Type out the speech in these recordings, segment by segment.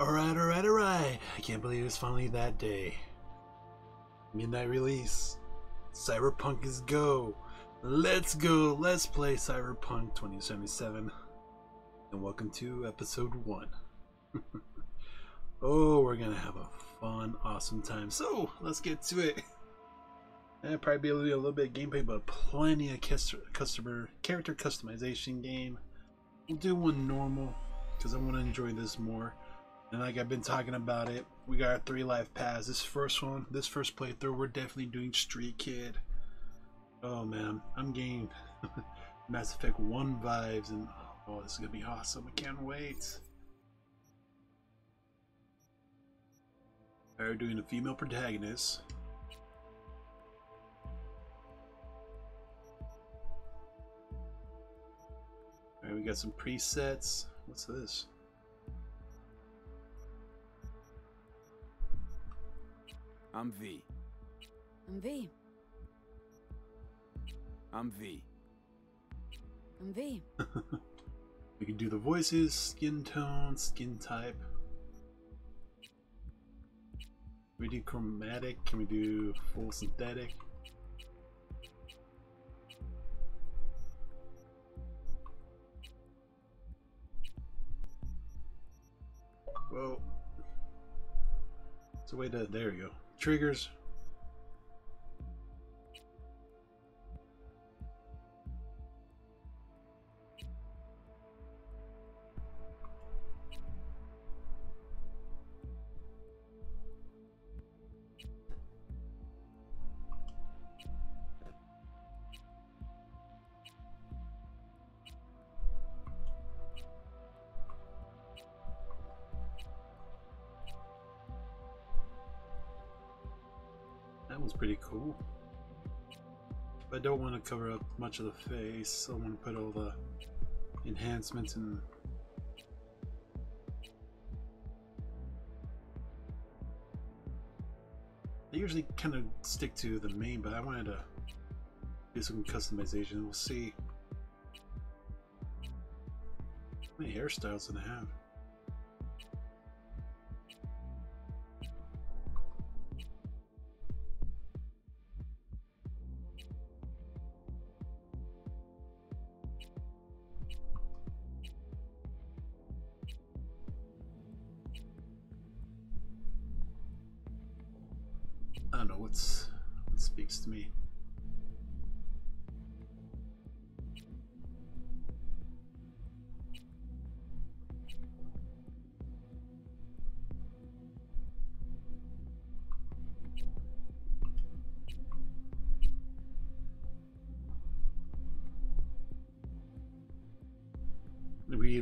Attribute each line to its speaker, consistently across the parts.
Speaker 1: Alright, alright, alright. I can't believe it's finally that day. Midnight release. Cyberpunk is go. Let's go. Let's play Cyberpunk 2077. And welcome to episode 1. oh, we're gonna have a fun, awesome time. So, let's get to it. And probably be a little, a little bit of gameplay, but plenty of customer character customization game. We'll do one normal because I want to enjoy this more. And like I've been talking about it, we got our three life paths. This first one, this first playthrough, we're definitely doing Street Kid. Oh man, I'm getting Mass Effect 1 vibes and oh, this is gonna be awesome. I can't wait. We're doing a female protagonist. Alright, we got some presets. What's this?
Speaker 2: I'm V.
Speaker 3: I'm V.
Speaker 2: I'm V.
Speaker 3: I'm V.
Speaker 1: we can do the voices, skin tone, skin type. we do chromatic? Can we do full synthetic? Well, it's a way to, there you go triggers to cover up much of the face. I want to put all the enhancements and I usually kind of stick to the main, but I wanted to do some customization. We'll see. How many hairstyles do I have?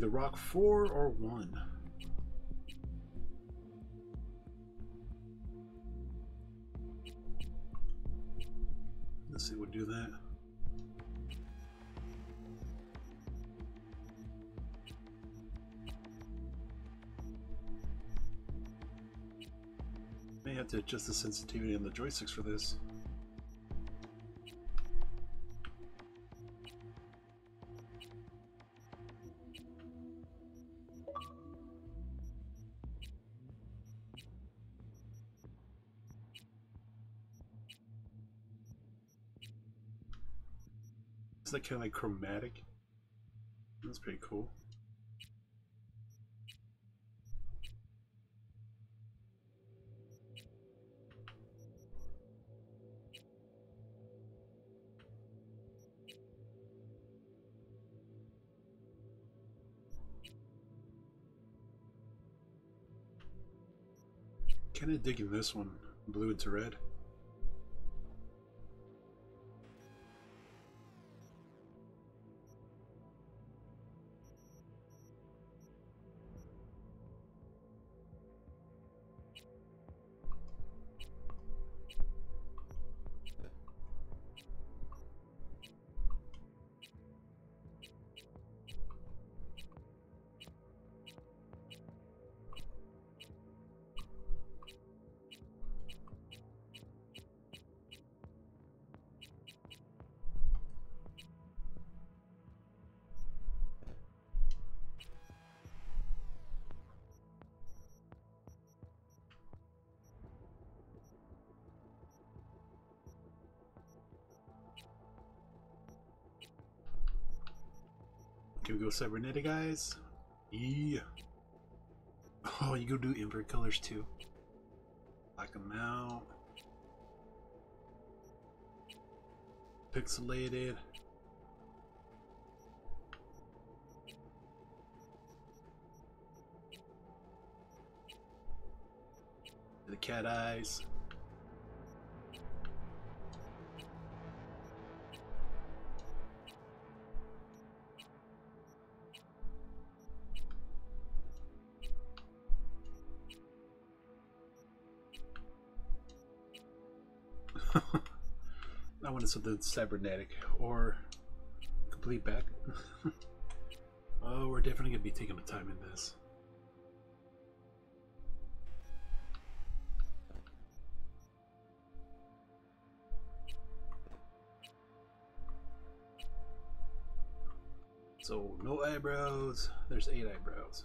Speaker 1: We either rock four or one. Let's see, we'll do that. May have to adjust the sensitivity on the joysticks for this. It's like kind of like chromatic. That's pretty cool. Kind of digging this one, blue into red. We go cybernetic guys? Yeah. Oh, you go do invert colors too. Black them out. Pixelated. The cat eyes. Wanted something cybernetic or complete back. oh, we're definitely gonna be taking the time in this. So no eyebrows. There's eight eyebrows.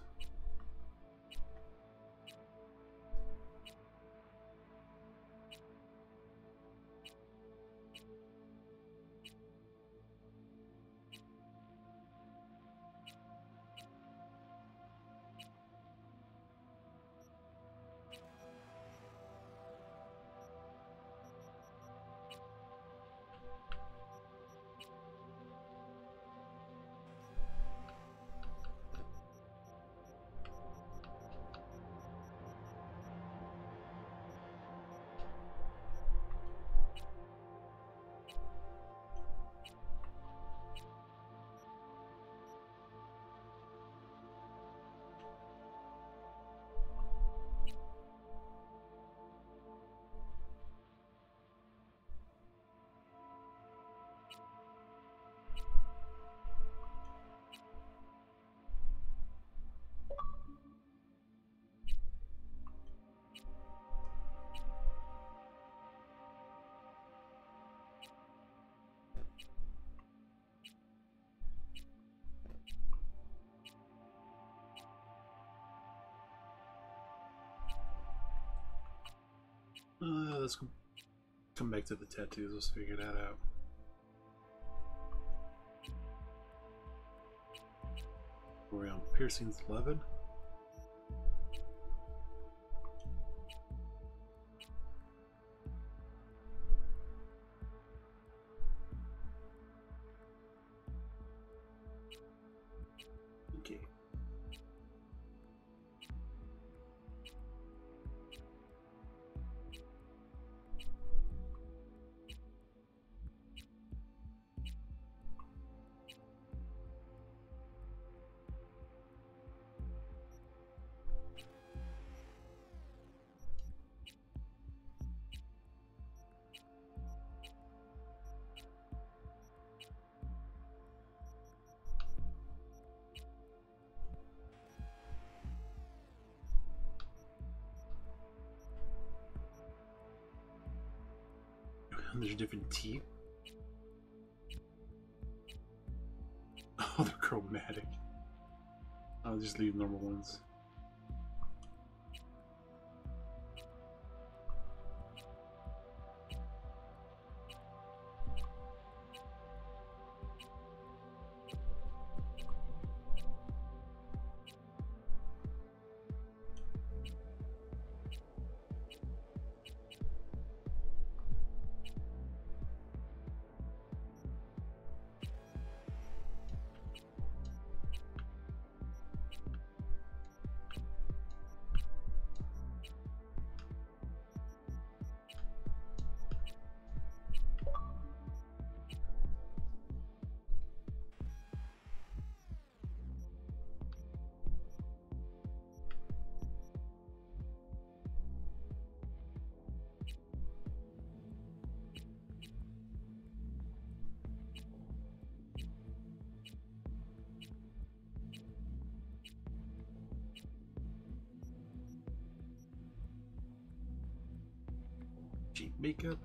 Speaker 1: Uh, let's come, back to the tattoos. Let's figure that out. We're on piercings 11. There's different teeth. Oh, they're chromatic. I'll just leave normal ones. Makeup.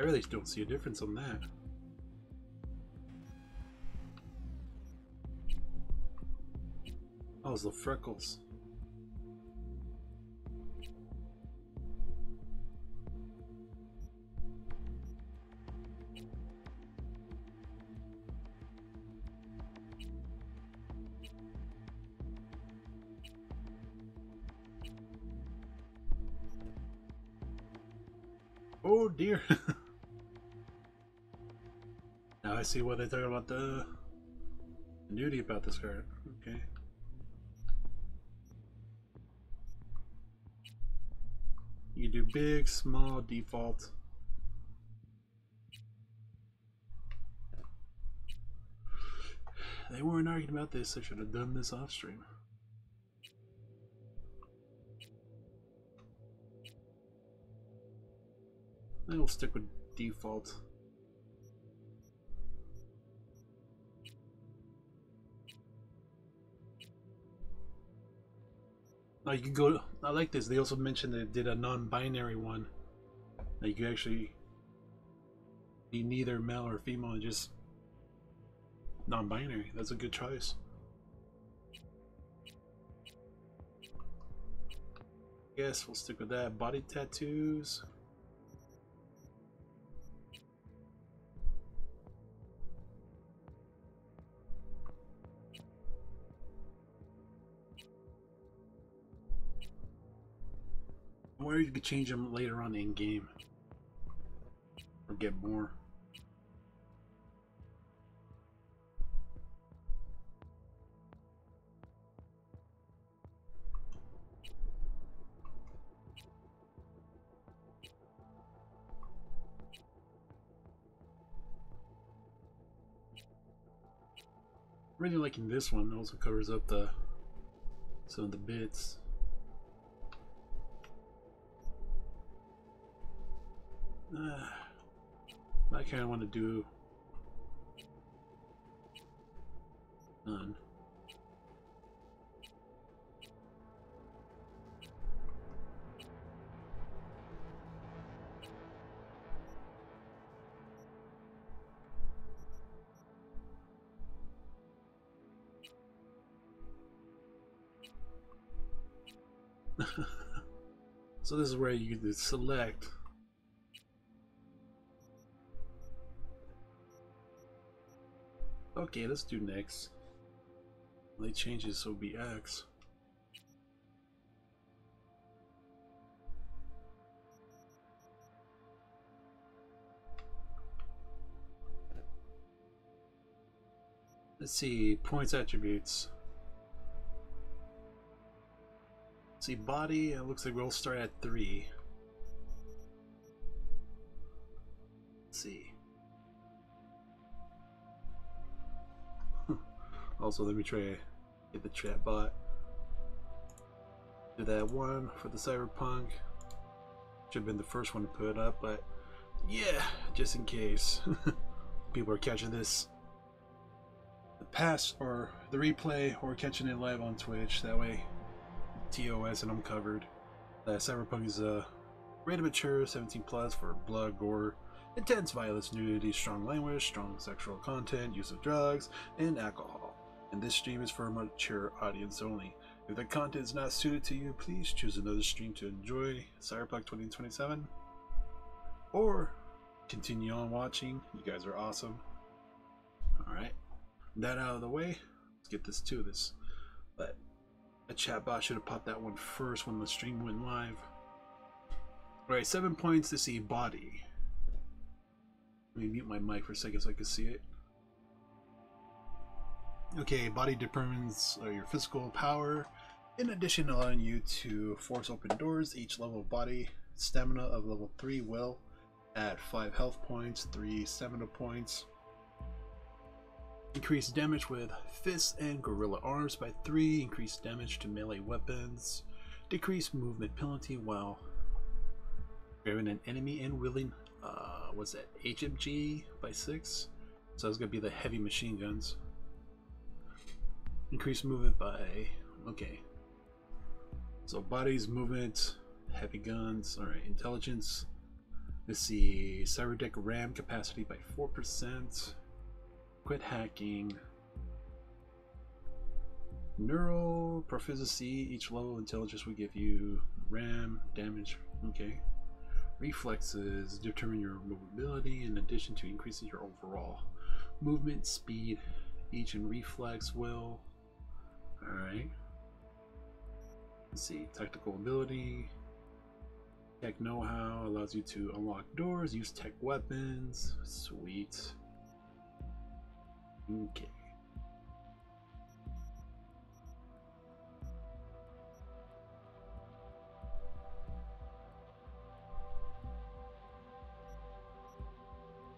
Speaker 1: I really don't see a difference on that. Oh, it's the freckles. See what they're talking about the nudity about this card. Okay. You do big, small, default. They weren't arguing about this. I should have done this off stream. I will stick with default. You can go. I like this. They also mentioned they did a non-binary one. That you actually be neither male or female, and just non-binary. That's a good choice. Yes, we'll stick with that. Body tattoos. Or you could change them later on in game. Or get more. Really liking this one. It also covers up the some of the bits. Uh, I kind of want to do none. so this is where you select Okay, let's do next. They change it so it'll be X. Let's see, points attributes. Let's see, body, it looks like we'll start at 3. Let's see. Also, let me try get the chat bot. Do that one for the cyberpunk. Should have been the first one to put up, but yeah, just in case people are catching this the past or the replay or catching it live on Twitch. That way, TOS and I'm covered. Uh, cyberpunk is a uh, rated mature 17 plus for blood, gore, intense violence, nudity, strong language, strong sexual content, use of drugs, and alcohol and this stream is for a mature audience only. If the content is not suited to you, please choose another stream to enjoy Cyberpunk 2027 or continue on watching. You guys are awesome. Alright, that out of the way, let's get this to this. But a chat bot should have popped that one first when the stream went live. Alright, seven points to see body. Let me mute my mic for a second so I can see it. Okay, body determines uh, your physical power. In addition, allowing you to force open doors, each level of body stamina of level 3 will add 5 health points, 3 stamina points. Increase damage with fists and gorilla arms by 3, increase damage to melee weapons, decrease movement penalty while grabbing an enemy and wielding, uh, what's that, HMG by 6? So it's going to be the heavy machine guns. Increase movement by... Okay. So bodies, movement, heavy guns. Alright, intelligence. Let's see. Cyberdeck RAM capacity by 4%. Quit hacking. Neural proficiency. Each level intelligence will give you RAM damage. Okay. Reflexes determine your mobility in addition to increasing your overall movement speed. Each and reflex will Alright. Let's see, tactical ability. Tech know-how allows you to unlock doors, use tech weapons. Sweet. Okay.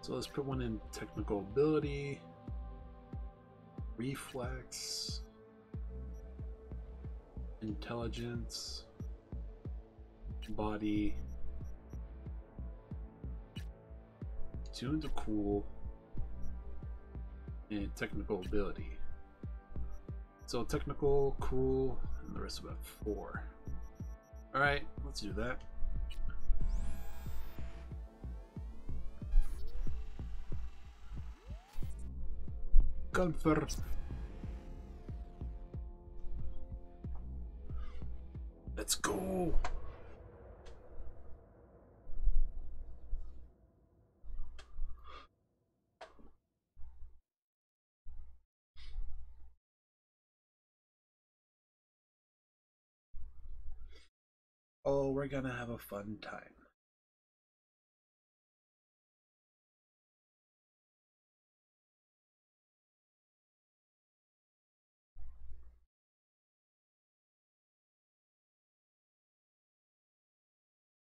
Speaker 1: So let's put one in technical ability, reflex, intelligence, body, tune to cool, and technical ability. So technical, cool, and the rest of it four. Alright, let's do that. Confirm. Let's go. Oh, we're gonna have a fun time.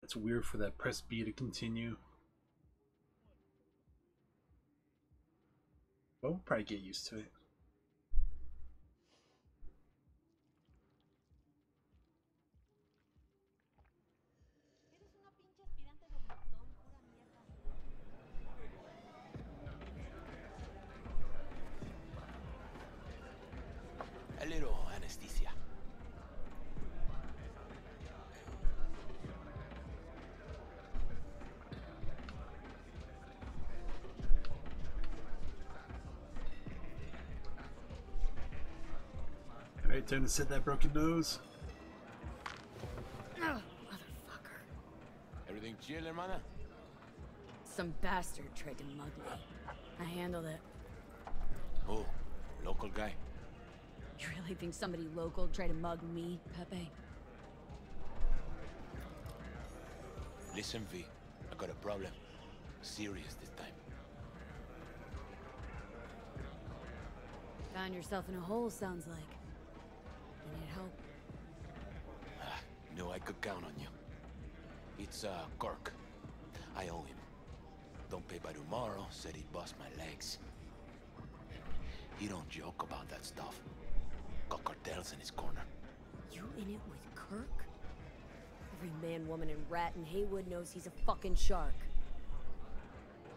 Speaker 1: It's weird for that press B to continue. But we'll probably get used to it. Alright, time to set that broken nose.
Speaker 3: Ugh, motherfucker.
Speaker 4: Everything chill, hermana?
Speaker 3: Some bastard tried to mug me. I handled it.
Speaker 4: Oh, local guy.
Speaker 3: You really think somebody local tried to mug me, Pepe?
Speaker 4: Listen, V. I got a problem. Serious this time.
Speaker 3: Found yourself in a hole, sounds like. Need help?
Speaker 4: Knew I could count on you. It's, uh, Kirk. I owe him. Don't pay by tomorrow, said he'd bust my legs. He don't joke about that stuff. Got cartels in his corner.
Speaker 3: You in it with Kirk? Every man, woman, and rat in Heywood knows he's a fucking shark.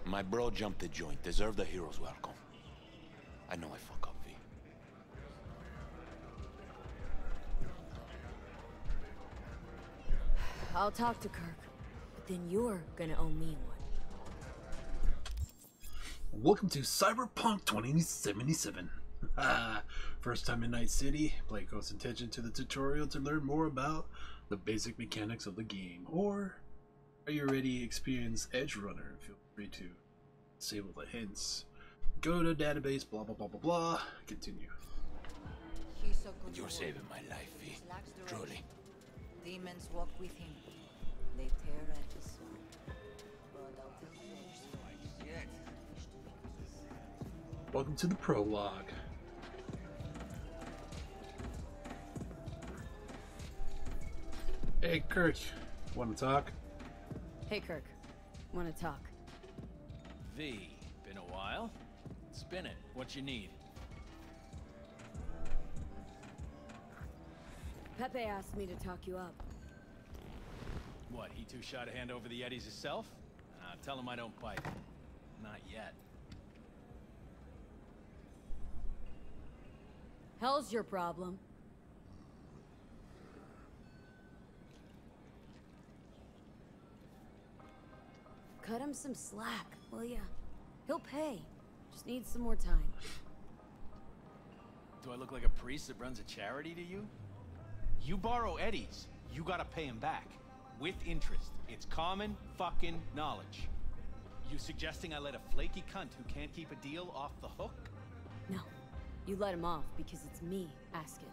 Speaker 4: My bro jumped the joint. Deserved a hero's welcome. I know I fuck
Speaker 3: I'll talk to Kirk, but then you're gonna owe me one.
Speaker 1: Welcome to Cyberpunk 2077. Ah, First time in Night City, play close attention to the tutorial to learn more about the basic mechanics of the game. Or are you already experienced Edge Runner? Feel free to disable the hints. Go to database, blah blah blah blah blah. Continue.
Speaker 5: So.
Speaker 4: You're saving my life, V.
Speaker 5: He lacks direction.
Speaker 4: Truly.
Speaker 5: Demons walk with him. They tear at his soul. But I'll tell you what.
Speaker 1: Welcome to the prologue. Hey Kirk, want to talk?
Speaker 3: Hey, Kirk. Wanna talk?
Speaker 6: V, been a while? Spin it. What you need?
Speaker 3: Pepe asked me to talk you up.
Speaker 6: What, he too shy to hand over the eddies himself? Uh, tell him I don't bite. Not yet.
Speaker 3: Hell's your problem. Cut him some slack, will ya? He'll pay. Just needs some more time.
Speaker 6: Do I look like a priest that runs a charity to you? You borrow eddies, you gotta pay him back. With interest. It's common fucking knowledge. You suggesting I let a flaky cunt who can't keep a deal off the hook?
Speaker 3: No, you let him off because it's me asking.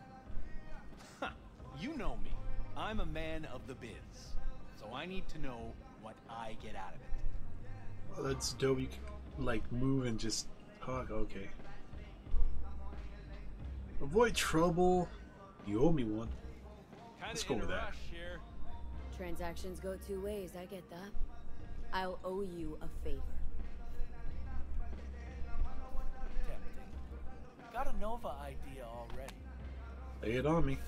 Speaker 6: Huh. You know me. I'm a man of the biz. So So I need to know what I get out of it.
Speaker 1: Oh, that's dope. You can, like, move and just hug. Okay. Avoid trouble. You owe me one.
Speaker 6: Kinda
Speaker 1: Let's go
Speaker 6: in a
Speaker 1: with that.
Speaker 6: Rush here.
Speaker 3: Transactions go two ways, I get that. I'll owe you a favor.
Speaker 6: Tempting. Got a Nova idea already.
Speaker 1: Lay it on me.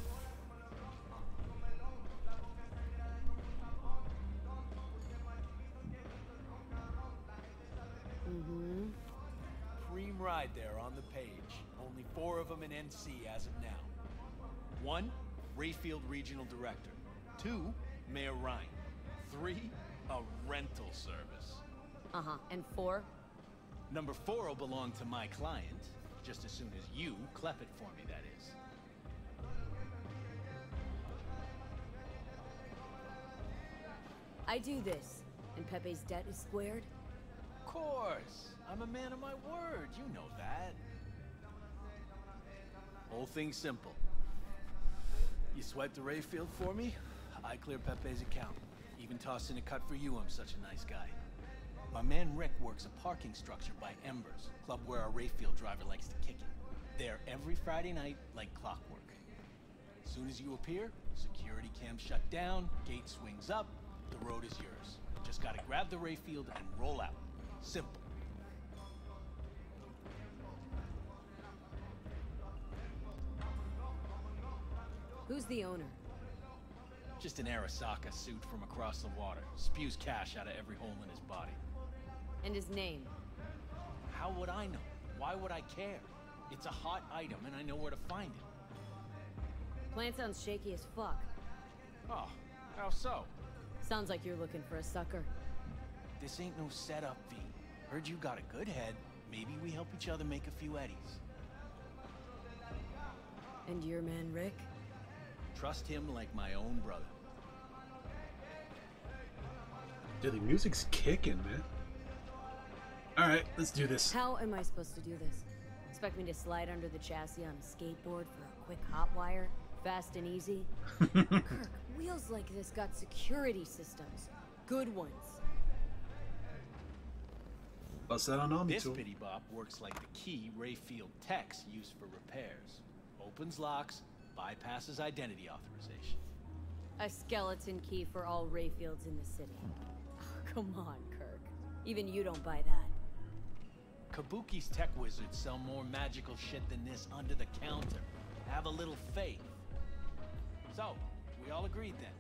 Speaker 3: Mm-hmm.
Speaker 6: Cream ride there on the page. Only four of them in NC as of now. One, Rayfield Regional Director. Two, Mayor Rhyne. Three, a rental service.
Speaker 3: Uh-huh. And four?
Speaker 6: Number four will belong to my client, just as soon as you clep it for me, that is.
Speaker 3: I do this, and Pepe's debt is squared.
Speaker 6: Of course. I'm a man of my word. You know that. Whole thing simple. You swipe the Rayfield for me, I clear Pepe's account. Even toss in a cut for you, I'm such a nice guy. My man Rick works a parking structure by Embers, club where our Rayfield driver likes to kick it. There every Friday night, like clockwork. As soon as you appear, security cam shut down, gate swings up, the road is yours. Just gotta grab the Rayfield and roll out. Simple.
Speaker 3: Who's the owner?
Speaker 6: Just an Arasaka suit from across the water. Spews cash out of every hole in his body.
Speaker 3: And his name?
Speaker 6: How would I know? Why would I care? It's a hot item and I know where to find it.
Speaker 3: Plan sounds shaky as fuck.
Speaker 6: Oh, how so?
Speaker 3: Sounds like you're looking for a sucker.
Speaker 6: This ain't no setup, V. Heard you got a good head. Maybe we help each other make a few eddies.
Speaker 3: And your man Rick?
Speaker 6: Trust him like my own brother.
Speaker 1: Dude, the music's kicking, man. Alright, let's do this.
Speaker 3: How am I supposed to do this? Expect me to slide under the chassis on a skateboard for a quick hot wire? Fast and easy? Kirk, wheels like this got security systems. Good ones.
Speaker 1: Bust that on me
Speaker 6: This
Speaker 1: too.
Speaker 6: bitty bop works like the key Rayfield techs use for repairs. Opens locks, bypasses identity authorization.
Speaker 3: A skeleton key for all Rayfields in the city. Oh, come on, Kirk. Even you don't buy that.
Speaker 6: Kabuki's tech wizards sell more magical shit than this under the counter. Have a little faith. So, we all agreed then.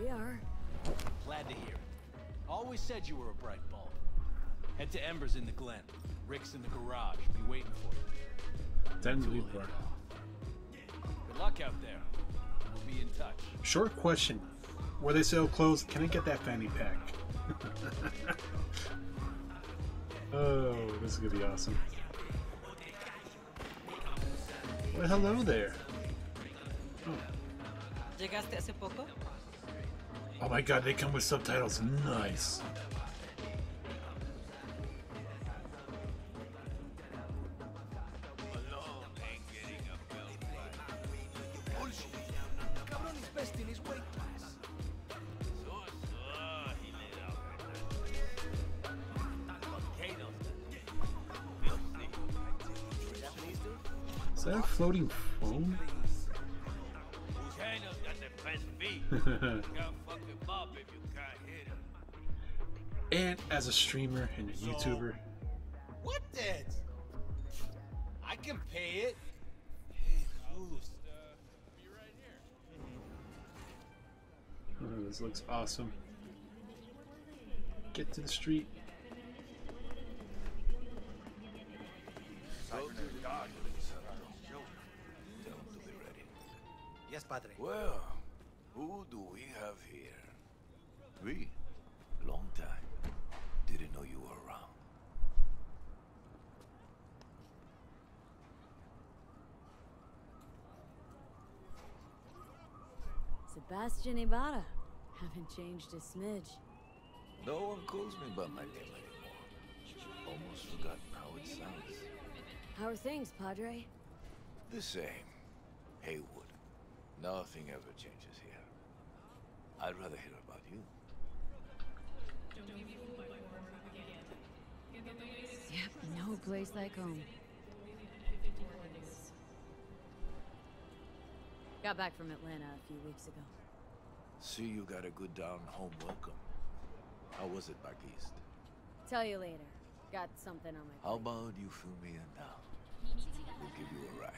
Speaker 3: We are.
Speaker 6: Glad to hear it. Always said you were a bright bulb. Head to Embers in the Glen. Rick's in the garage. Be waiting for you.
Speaker 1: Time to
Speaker 6: Tool
Speaker 1: leave,
Speaker 6: it
Speaker 1: bro.
Speaker 6: off. Good luck out there. We'll be in touch.
Speaker 1: Short question. Where they sell clothes, can I get that fanny pack? oh, this is gonna be awesome. Well, hello there.
Speaker 7: ¿Llegaste hace poco?
Speaker 1: Oh my god, they come with subtitles. Nice. Streamer and a YouTuber,
Speaker 2: What then? I can pay it.
Speaker 1: oh, this looks awesome. Get to the street.
Speaker 4: Go to the doctor. Tell him to be ready.
Speaker 2: Yes, padre.
Speaker 4: Well, who do we have here? We? Long time. Didn't know you were around.
Speaker 3: Sebastian Ibarra. Haven't changed a smidge.
Speaker 4: No one calls me by my name anymore. Almost forgotten how it sounds.
Speaker 3: How are things, Padre?
Speaker 4: The same. Heywood. Nothing ever changes here. I'd rather hear about you.
Speaker 3: Yep, no place like home. Got back from Atlanta a few weeks ago.
Speaker 4: See you got a good down home welcome. How was it back east?
Speaker 3: Tell you later. Got something on my
Speaker 4: How
Speaker 3: plate.
Speaker 4: about you fill me in now? We'll give you a ride.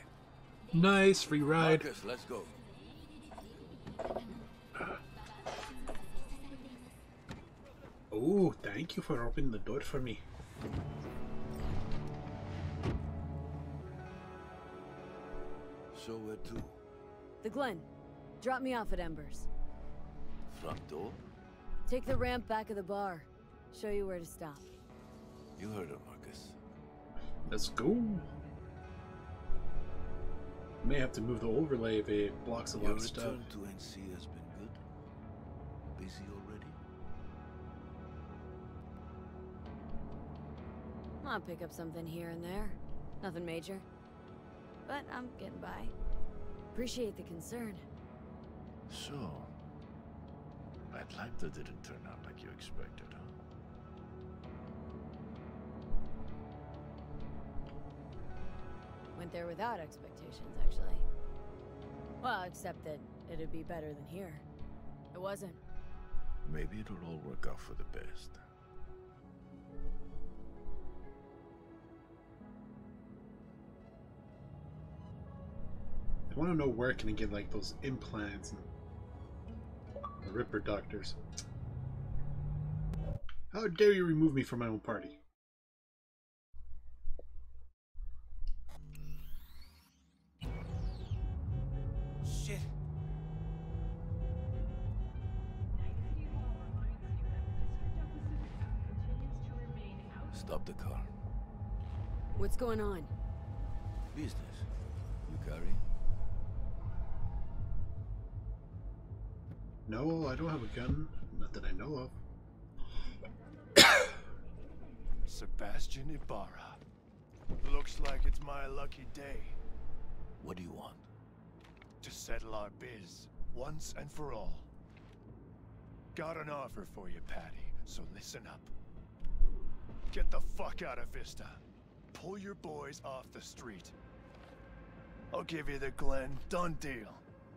Speaker 1: Nice free ride.
Speaker 4: Marcus, let's go.
Speaker 1: Oh, thank you for opening the door for me.
Speaker 4: So where to?
Speaker 3: The Glen. Drop me off at Embers.
Speaker 4: Front door?
Speaker 3: Take the ramp back of the bar. Show you where to stop.
Speaker 4: You heard her, Marcus.
Speaker 1: Let's go. May have to move the overlay if it blocks a lot
Speaker 4: Your
Speaker 1: of stuff.
Speaker 4: return to NC has been good. Busy already?
Speaker 3: I'll pick up something here and there. Nothing major. But I'm getting by. Appreciate the concern.
Speaker 4: So, Atlanta didn't turn out like you expected, huh?
Speaker 3: Went there without expectations, actually. Well, except that it'd be better than here. It wasn't.
Speaker 4: Maybe it'll all work out for the best.
Speaker 1: I want to know where can I get like those implants and the Ripper doctors. How dare you remove me from my own party?
Speaker 2: Shit.
Speaker 4: Stop the car.
Speaker 3: What's going on?
Speaker 4: Business.
Speaker 1: No, I don't have a gun. Not that I know of.
Speaker 8: Sebastian Ibarra. Looks like it's my lucky day
Speaker 4: What do you want?
Speaker 8: to settle our biz once and for all. Got an offer for you, Padre, so listen up. Get the fuck out of Vista. Pull your boys off the street. I'll give you the Glen. Done deal.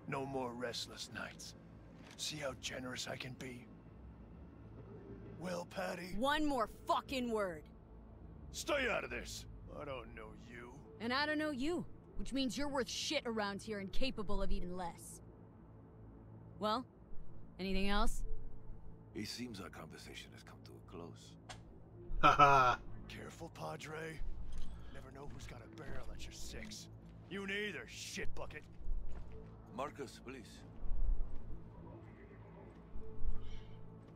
Speaker 8: No more restless nights. See how generous I can be? Well, Padre,
Speaker 3: One more fucking word.
Speaker 8: stay out of this. I don't know you.
Speaker 9: And I don't know you, which means you're worth shit around here and capable of even less.
Speaker 3: Well, anything else?
Speaker 4: It seems our conversation has come to a close.
Speaker 1: Haha.
Speaker 8: Careful, Padre. Never know who's got a barrel at your six. You neither, shit bucket.
Speaker 4: Marcus, please.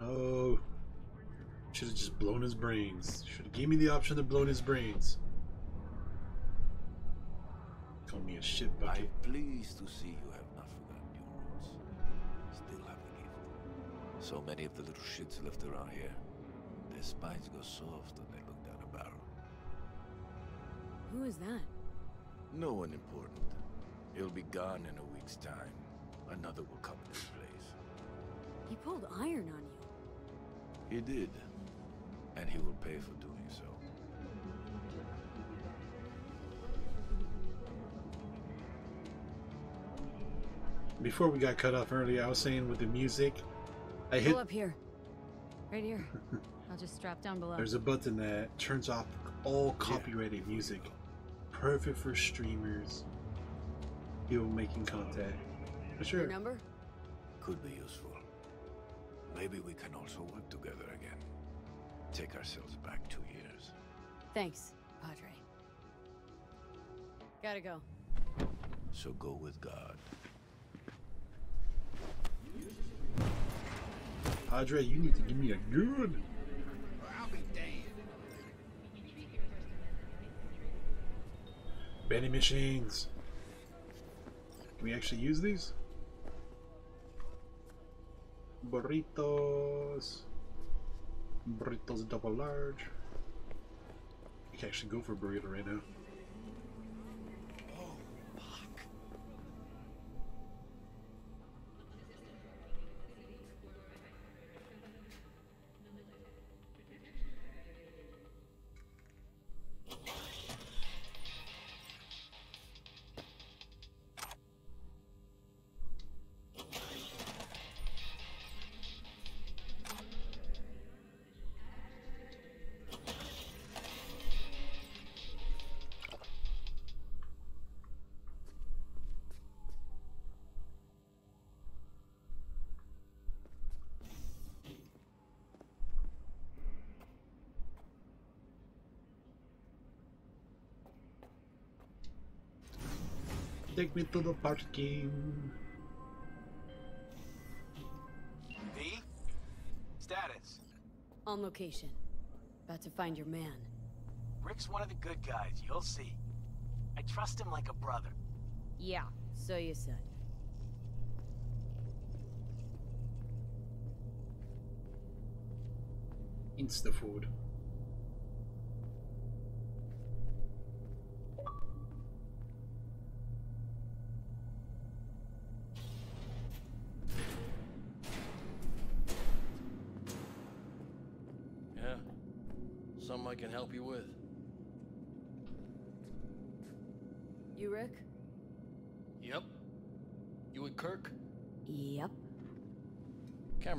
Speaker 1: Oh. Should have just blown his brains. Should have gave me the option to blow his brains. Call me a shit bucket.
Speaker 4: I'm pleased to see you have not forgotten your roots. Still have the gift. So many of the little shits left around here. Their spines go soft when they look down a barrel.
Speaker 3: Who is that?
Speaker 4: No one important. He'll be gone in a week's time. Another will come in his place.
Speaker 3: He pulled iron on you.
Speaker 4: He did. And he will pay for doing so.
Speaker 1: Before we got cut off earlier, I was saying with the music, I hit.
Speaker 3: Pull up here. Right here. I'll just strap down below.
Speaker 1: There's a button that turns off all copyrighted music. Perfect for streamers, people making content. For
Speaker 3: Your
Speaker 1: sure.
Speaker 3: number?
Speaker 4: Could be useful. Maybe we can also work together again. Take ourselves back two years.
Speaker 3: Thanks, Padre. Gotta go.
Speaker 4: So go with God.
Speaker 1: Padre, you need to give me a good.
Speaker 2: I'll be damned.
Speaker 1: Benny machines. Can we actually use these? Burritos. Burritos double large. We can actually go for burrito right now. Take me to the parking.
Speaker 6: V? Status.
Speaker 3: On location. About to find your man.
Speaker 6: Rick's one of the good guys, you'll see. I trust him like a brother.
Speaker 3: Yeah, so you said.
Speaker 1: Insta food.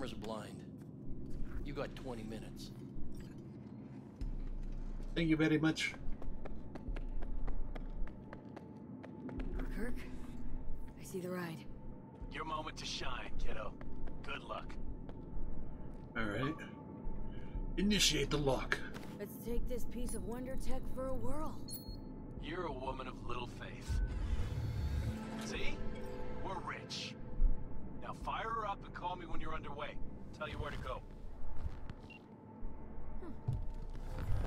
Speaker 10: Cameras are blind. You got 20 minutes.
Speaker 1: Thank you very much.
Speaker 3: Kirk? I see the ride.
Speaker 6: Your moment to shine, kiddo. Good luck.
Speaker 1: Alright. Initiate the lock.
Speaker 3: Let's take this piece of wonder tech for a whirl.
Speaker 6: You're a woman of little faith. See? We're rich. Now fire her up and call me when you're underway. Tell you where to go. Hmm.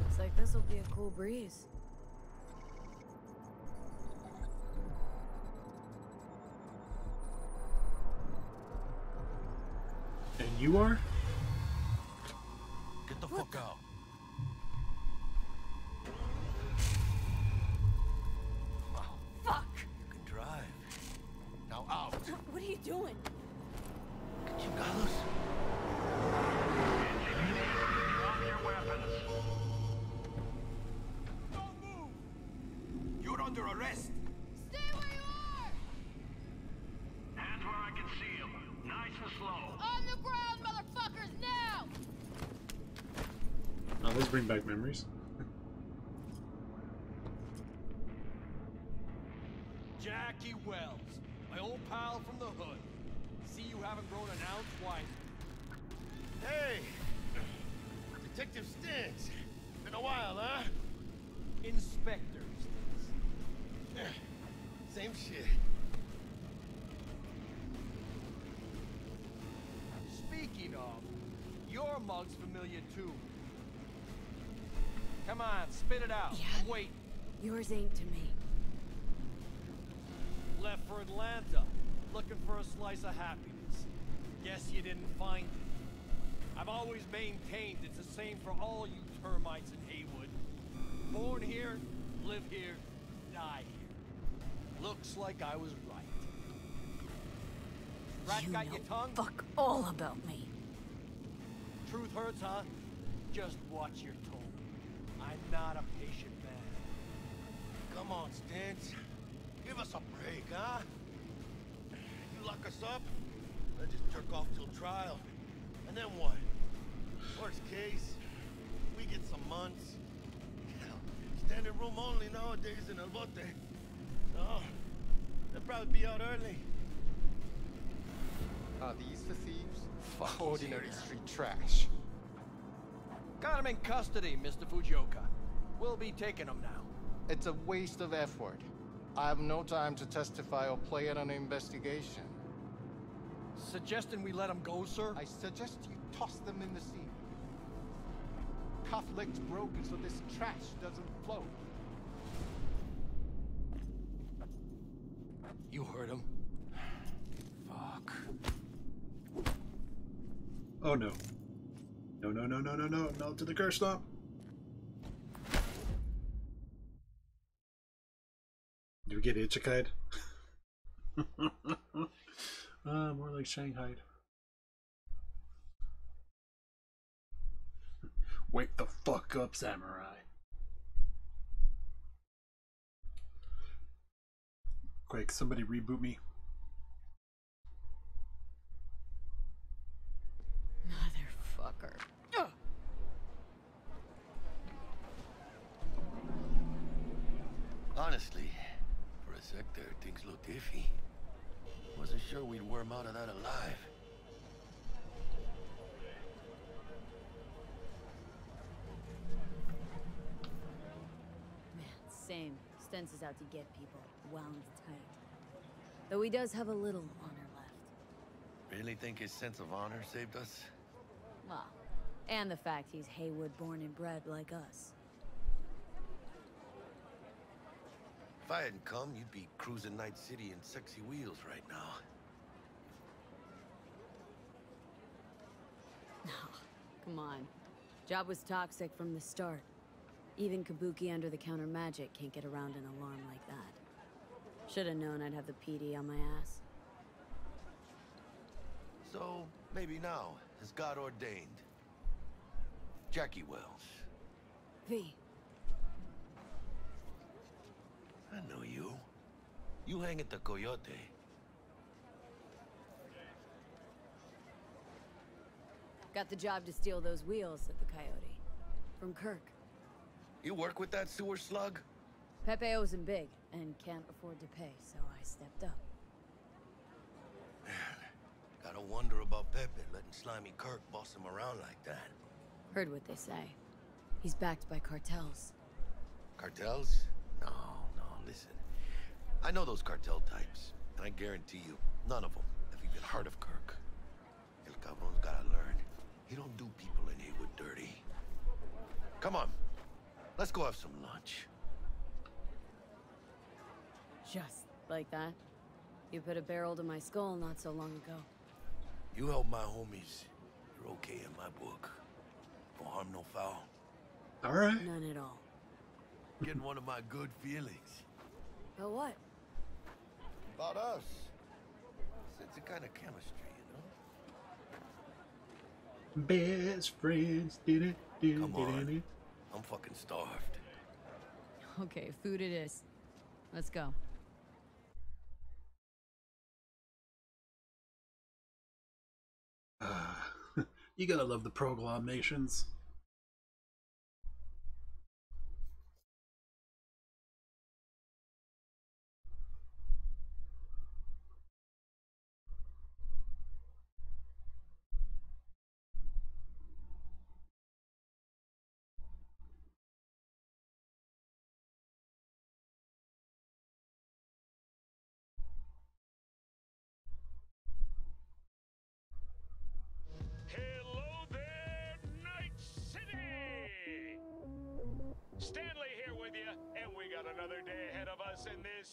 Speaker 3: Looks like this'll be a cool breeze.
Speaker 1: And you are?
Speaker 2: Get the fuck out.
Speaker 3: Fuck!
Speaker 2: You can drive. Now out.
Speaker 3: What are you doing?
Speaker 2: Chingados.
Speaker 8: Drop your weapons.
Speaker 2: Don't move. You're under arrest.
Speaker 9: Stay where you are!
Speaker 8: Hands where I can see them. Nice and slow.
Speaker 9: On the ground, motherfuckers, now!
Speaker 1: Let's bring back memories.
Speaker 6: Come on, spit it out.
Speaker 3: Yeah.
Speaker 6: I'm.
Speaker 3: Yours ain't to me.
Speaker 6: Left for Atlanta, looking for a slice of happiness. Guess you didn't find it. I've always maintained it's the same for all you termites in Heywood. Born here, live here, die here. Looks like I was right. Rat
Speaker 3: you
Speaker 6: got
Speaker 3: know
Speaker 6: your tongue?
Speaker 3: fuck all about me.
Speaker 6: Truth hurts, huh? Just watch your tone. I'm not a patient man.
Speaker 11: Come on, Stintz. Give us a break, huh? You lock us up, I just jerk off till trial. And then what? Worst case, we get some months. Hell, Standing room only nowadays in El Bote. So, they'll probably be out early.
Speaker 12: Are these the thieves? Ordinary street trash.
Speaker 6: Got him in custody, Mr. Fujioka. We'll be taking him now.
Speaker 12: It's a waste of effort. I have no time to testify or play in an investigation.
Speaker 6: Suggesting we let him go, sir?
Speaker 12: I suggest you toss them in the sea. Cuff legs broken so this trash doesn't float.
Speaker 10: You heard him.
Speaker 2: Fuck.
Speaker 1: Oh no. No, no, no, no, no, no, no to the curse stop. Get Ichikai? uh, more like Shanghai. Wake the fuck up, samurai. Quick, somebody reboot me.
Speaker 3: Motherfucker. Ugh.
Speaker 11: Honestly, for a sec there, things looked iffy. Wasn't sure we'd worm out of that alive.
Speaker 3: Man, same. Stents is out to get people. Wound tight. Though he does have a little honor left.
Speaker 11: Really think his sense of honor saved us?
Speaker 3: Well, and the fact he's Heywood born and bred like us.
Speaker 11: If I hadn't come, you'd be cruising Night City in sexy wheels right now.
Speaker 3: Come on. Job was toxic from the start. Even Kabuki under the counter magic can't get around an alarm like that. Should have known I'd have the PD on my ass.
Speaker 11: So, maybe now, as God ordained. Jackie Wells.
Speaker 3: V.
Speaker 11: I know you. You hang at the Coyote.
Speaker 3: Got the job to steal those wheels at the Coyote. From Kirk.
Speaker 11: You work with that sewer slug?
Speaker 3: Pepe owes him big, and can't afford to pay, so I stepped up.
Speaker 11: Man, Gotta wonder about Pepe letting Slimy Kirk boss him around like that.
Speaker 3: Heard what they say. He's backed by cartels.
Speaker 11: Cartels? No, no, listen. I know those cartel types, and I guarantee you, none of them have even heard of Kirk. El Cabron's gotta learn. He don't do people in Heywood dirty. Come on, let's go have some lunch.
Speaker 3: Just like that. You put a barrel to my skull not so long ago.
Speaker 11: You help my homies, you're okay in my book. No harm, no foul.
Speaker 1: All right.
Speaker 3: None at all.
Speaker 11: Getting one of my good feelings.
Speaker 3: But what?
Speaker 11: About us. It's a kind of chemistry, you know?
Speaker 1: Best friends. Did it? Did
Speaker 11: Come
Speaker 1: it? Did
Speaker 11: on.
Speaker 1: it?
Speaker 11: I'm fucking starved.
Speaker 9: Okay, food it is. Let's go.
Speaker 1: Ah, you gotta love the proclamations.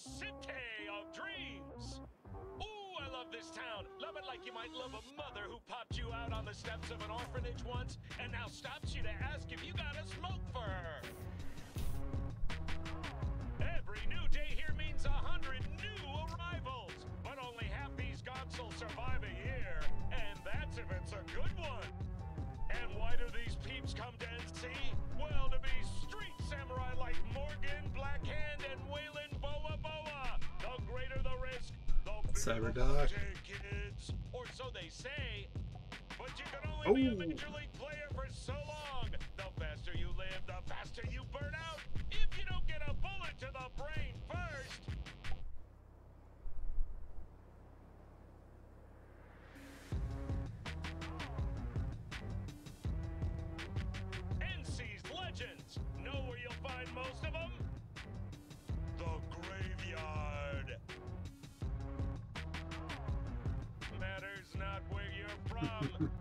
Speaker 13: City of dreams. Ooh, I love this town. Love it like you might love a mother who popped you out on the steps of an orphanage once and now stops you to ask if you got a smoke for her. Every new day here means a hundred new arrivals, but only half these gods will survive a year, and that's if it's a good one. And why do these peeps come to NC?
Speaker 1: Cyberdoc.
Speaker 13: kids. Or so they say. But you can only be oh. a
Speaker 1: Oh.
Speaker 13: major league player for so long.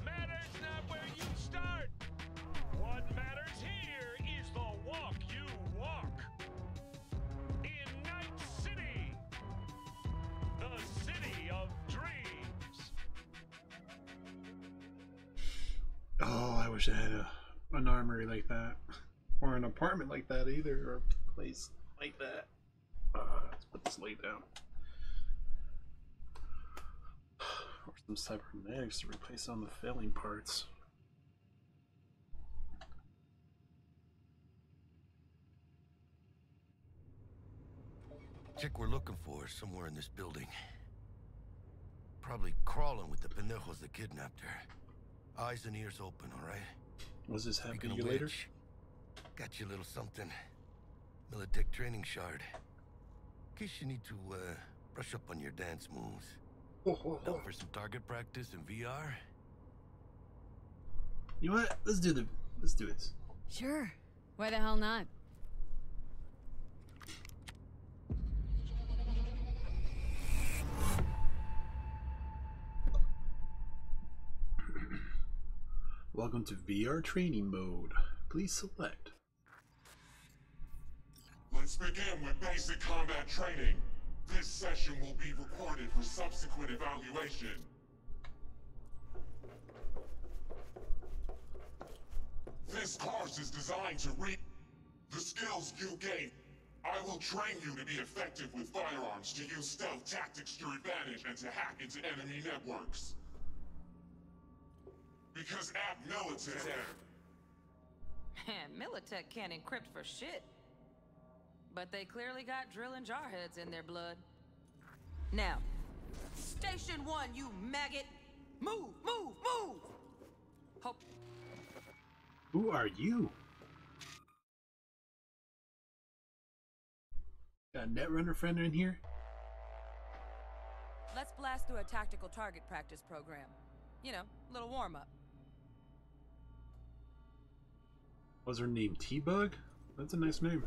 Speaker 13: Matters not where you start. What matters here is the walk you walk. In Night City. The city of dreams.
Speaker 1: Oh, I wish I had a an armory like that, or an apartment like that either, or a place like that. Uh, let's put this light down. Or some cybernetics to replace some of the failing parts.
Speaker 11: Chick we're looking for is somewhere in this building. Probably crawling with the pendejos that kidnapped her. Eyes and ears open, all right?
Speaker 1: Was this happening
Speaker 11: of
Speaker 1: later?
Speaker 11: got you a little something. Militech training shard. In case you need to, uh, brush up on your dance moves. Whoa. For some target practice in VR?
Speaker 1: You know what? Let's do the let's do it.
Speaker 9: Sure. Why the hell not?
Speaker 1: Welcome to VR training mode. Please select.
Speaker 14: Let's begin with basic combat training. This session will be recorded for subsequent evaluation. This course is designed to read the skills you gain. I will train you to be effective with firearms, to use stealth tactics to your advantage, and to hack into enemy networks. Because at Militech...
Speaker 15: Militech can't encrypt for shit. But they clearly got drilling jarheads in their blood. Now, Station One, you maggot! Move, move, move! Hope
Speaker 1: Who are you? Got a Netrunner friend in here?
Speaker 15: Let's blast through a tactical target practice program. You know, little warm up.
Speaker 1: Was her name T-Bug? That's a nice name.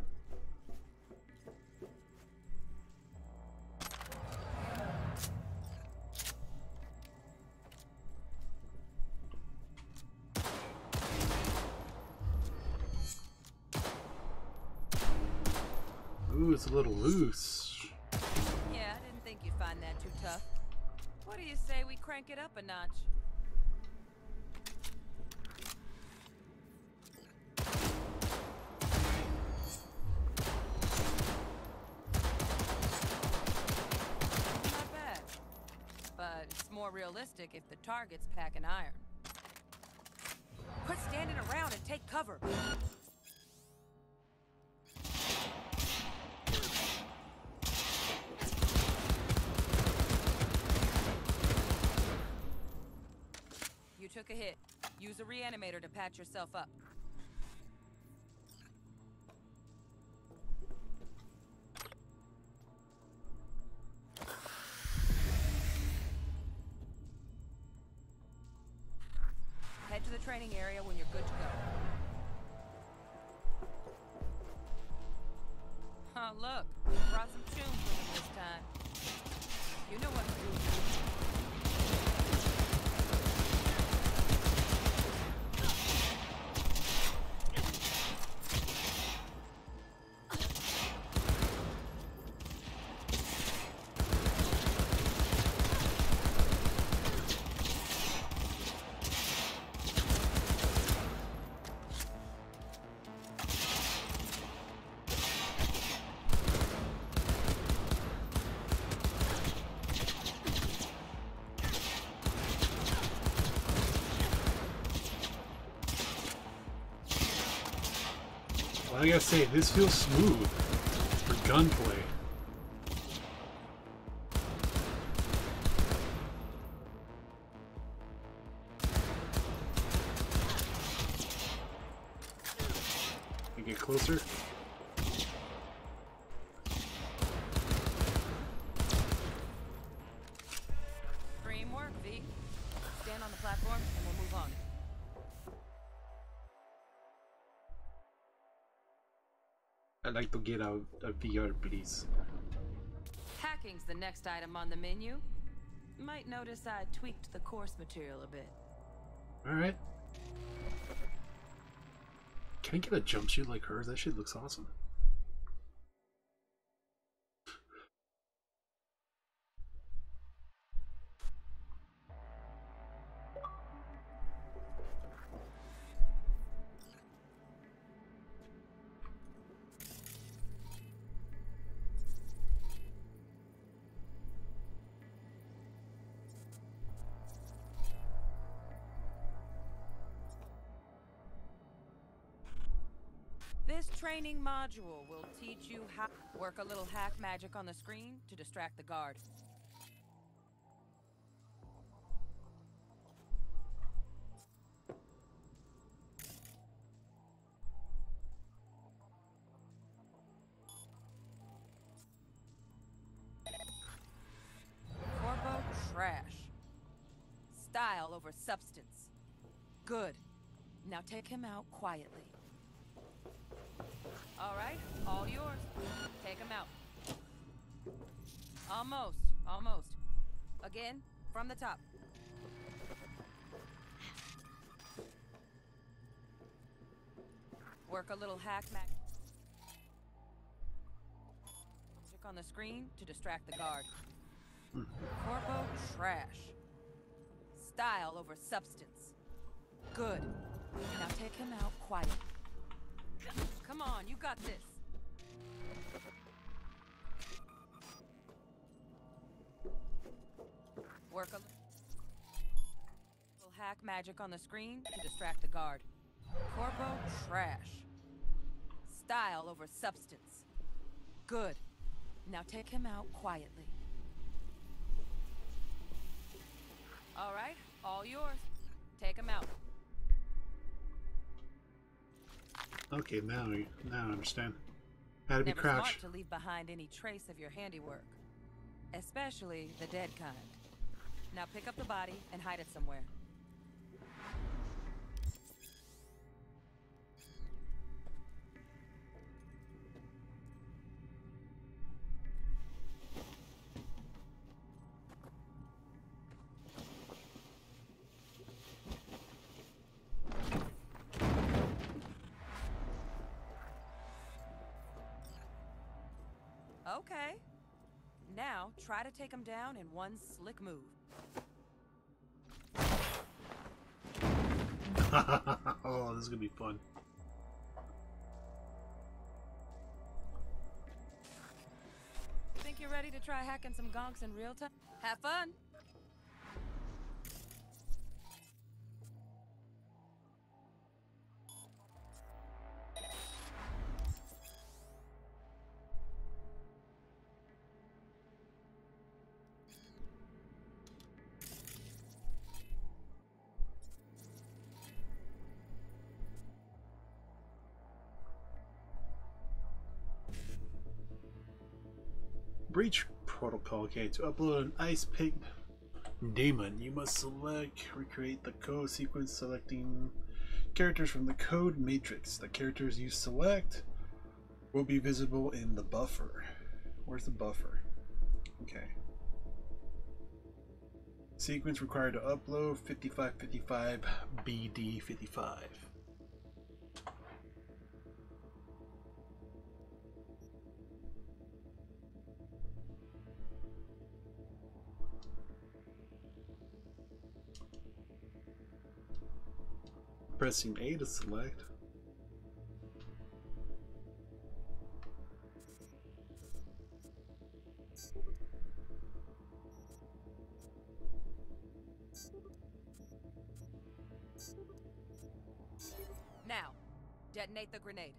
Speaker 1: It's a little loose.
Speaker 15: Yeah, I didn't think you'd find that too tough. What do you say we crank it up a notch? Not bad. But it's more realistic if the target's packing iron. Quit standing around and take cover. Took a hit. Use a reanimator to patch yourself up.
Speaker 1: I gotta say, this feels smooth for gunplay. Get out of VR, please.
Speaker 15: Hacking's the next item on the menu. Might notice I tweaked the course material a bit.
Speaker 1: Alright. Can I get a jumpsuit like hers? That shit looks awesome.
Speaker 15: Training module will teach you how work a little hack magic on the screen to distract the guard. Corpo trash. Style over substance. Good. Now take him out quietly. All right, all yours. Take him out. Almost, almost. Again, from the top. Work a little hack magic on the screen to distract the guard. Corpo trash. Style over substance. Good. Now take him out quiet. Come on, you got this. Work a little hack magic on the screen to distract the guard. Corpo trash. Style over substance. Good. Now take him out quietly. All right, all yours. Take him out.
Speaker 1: Okay, now I- now I understand. How to be
Speaker 15: Never
Speaker 1: crouched.
Speaker 15: smart to leave behind any trace of your handiwork, especially the dead kind. Now pick up the body and hide it somewhere. Okay. Now, try to take him down in one slick move.
Speaker 1: oh, this is gonna be fun.
Speaker 15: Think you're ready to try hacking some gonks in real time? Have fun!
Speaker 1: Breach protocol. Okay, to upload an ice pick daemon, you must select, recreate the code sequence, selecting characters from the code matrix. The characters you select will be visible in the buffer. Where's the buffer? Okay. Sequence required to upload 5555 BD55. Pressing A to select.
Speaker 15: Now, detonate the grenade.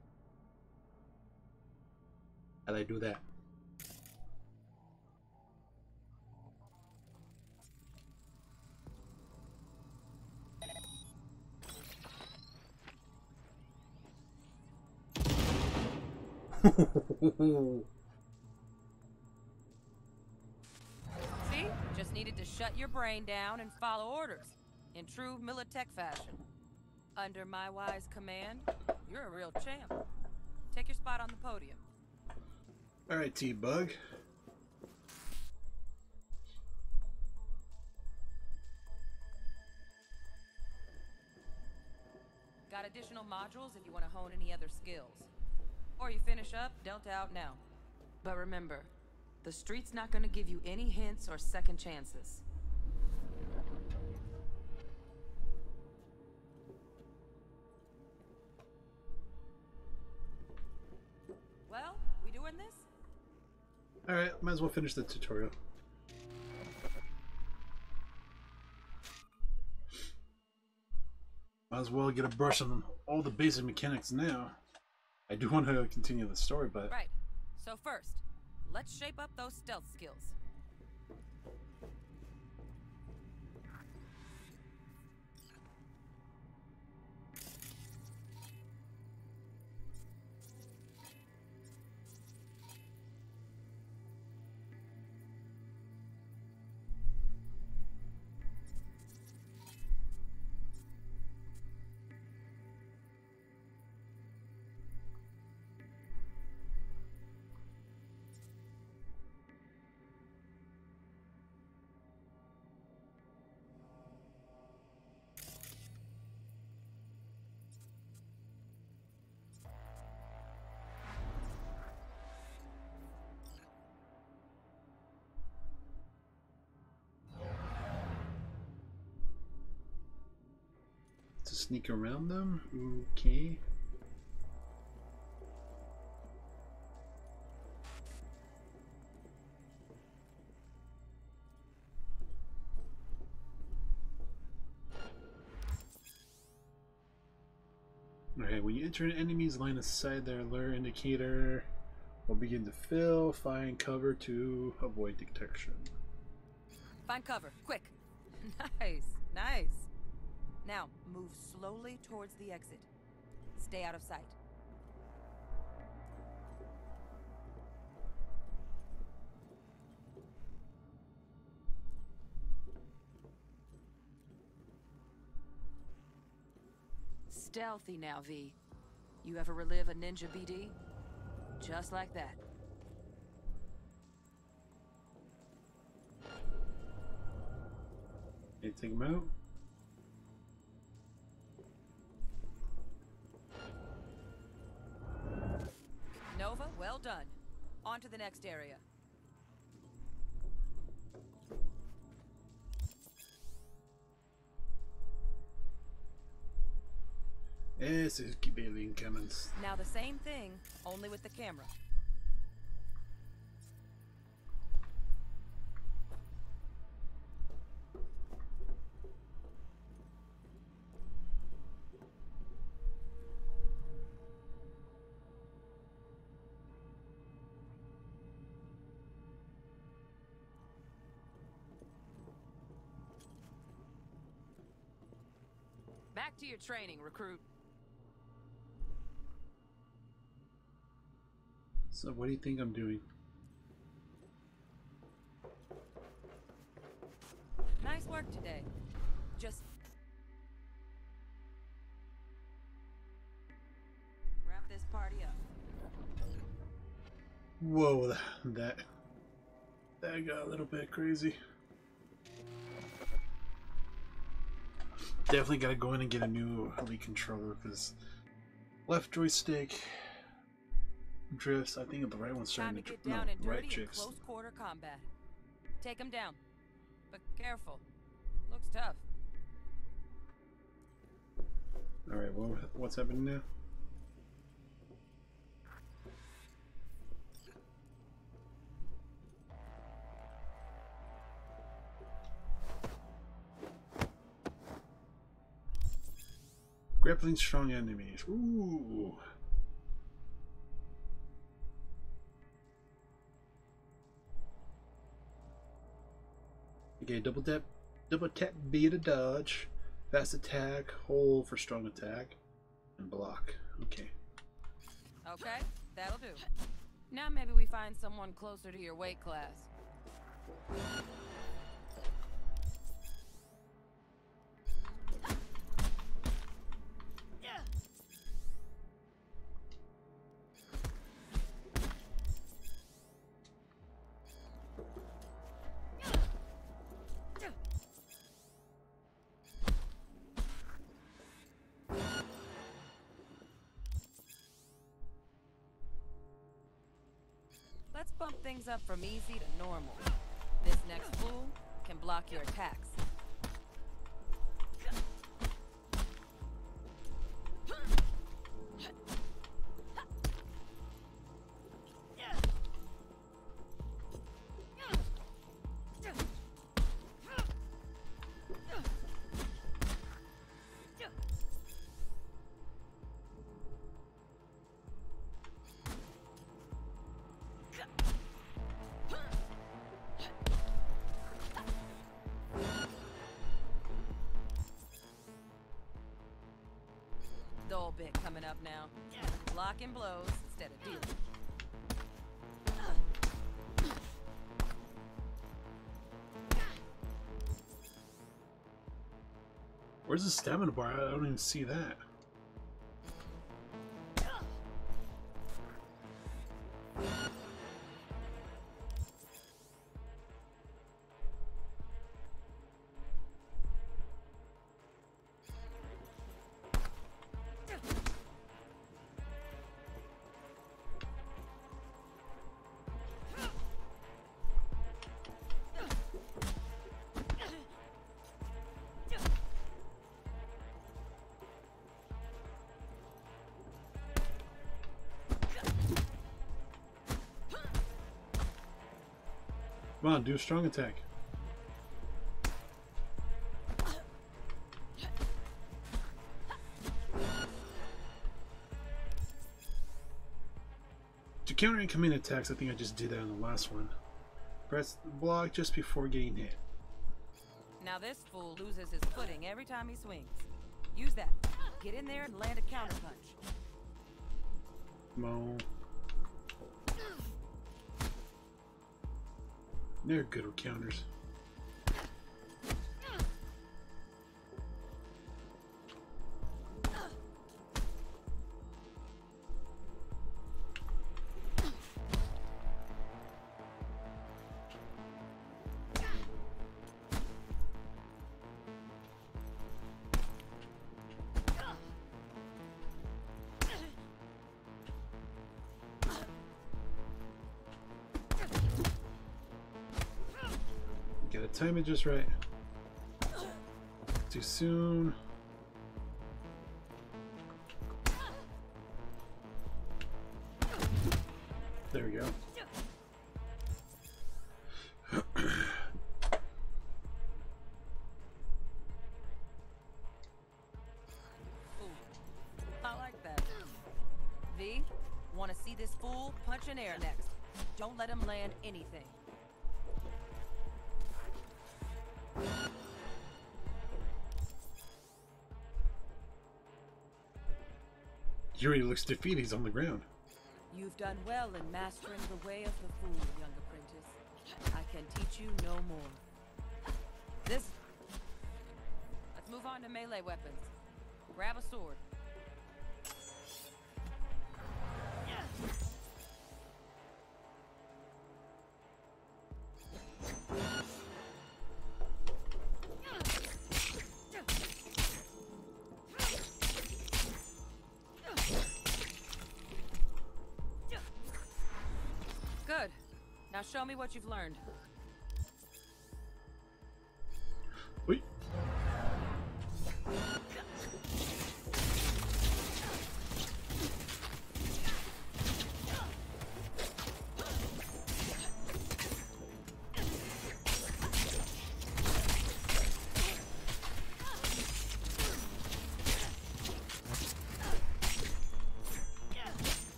Speaker 1: How do I do that?
Speaker 15: See? Just needed to shut your brain down and follow orders. In true Militech fashion. Under my wise command, you're a real champ. Take your spot on the podium.
Speaker 1: Alright, T Bug.
Speaker 15: Got additional modules if you want to hone any other skills. Or you finish up, Delta out now. But remember, the street's not gonna give you any hints or second chances. Well, we doing this?
Speaker 1: Alright, might as well finish the tutorial. Might as well get a brush on all the basic mechanics now. I do want to continue the story, but
Speaker 15: Right. So first, let's shape up those stealth skills.
Speaker 1: Sneak around them? Okay. Alright, when you enter an enemy's line of sight, their alert indicator will begin to fill. Find cover to avoid detection.
Speaker 15: Find cover, quick. nice, nice. Now, move slowly towards the exit. Stay out of sight. Stealthy now, V. You ever relive a ninja BD? Just like that.
Speaker 1: Okay, take
Speaker 15: well done. On to the next area.
Speaker 1: This is barely incoming.
Speaker 15: Now the same thing, only with the camera. Your training, recruit.
Speaker 1: So what do you think I'm doing?
Speaker 15: Nice work today. Just wrap this party up.
Speaker 1: Whoa, that that got a little bit crazy. Definitely gotta go in and get a new Elite controller because left joystick drifts. I think the right one's starting
Speaker 15: to
Speaker 1: to no, right
Speaker 15: in
Speaker 1: drifts.
Speaker 15: close quarter combat. Take him down, but careful. Looks tough.
Speaker 1: All right, well, what's happening now? Grappling strong enemies. Ooh. Okay, double tap, double tap B to dodge, fast attack, hold for strong attack, and block. Okay.
Speaker 15: Okay, that'll do. Now maybe we find someone closer to your weight class. Let's bump things up from easy to normal. This next fool can block your attacks. Bit coming up now. Blocking blows instead of dealing.
Speaker 1: Where's the stamina bar? I don't even see that. Come on, do a strong attack. To counter incoming attacks, I think I just did that in the last one. Press block just before getting hit.
Speaker 15: Now this fool loses his footing every time he swings. Use that. Get in there and land a counterpunch.
Speaker 1: Mo. They're good with counters. Time it just right. Too soon. There we go.
Speaker 15: I like that. V, want to see this fool punch in air next. Don't let him land anything.
Speaker 1: Yuri looks defeated. He's on the ground.
Speaker 15: You've done well in mastering the way of the fool, young apprentice. I can teach you no more. This. Let's move on to melee weapons. Grab a sword. Now show me what you've learned.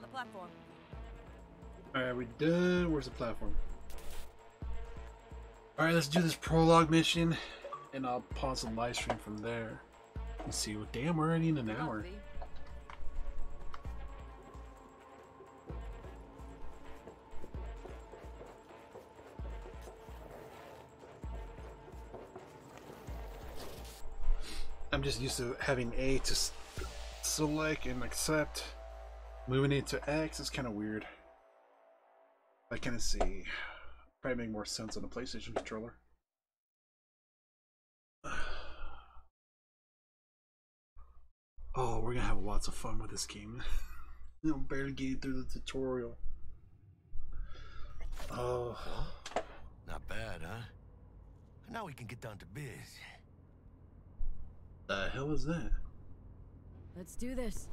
Speaker 15: On the platform.
Speaker 1: Alright, we done? Where's the platform? Alright, let's do this prologue mission, and I'll pause the live stream from there. Let's see. Well, damn, we're already in an hour. I'm just used to having A to select and accept. Moving it to X is kind of weird. I kind of see. Probably make more sense on a PlayStation controller. Oh, we're gonna have lots of fun with this game. I'm barely getting through the tutorial. Oh,
Speaker 11: Not bad, huh? Now we can get down to biz.
Speaker 1: the hell is that?
Speaker 3: Let's do this.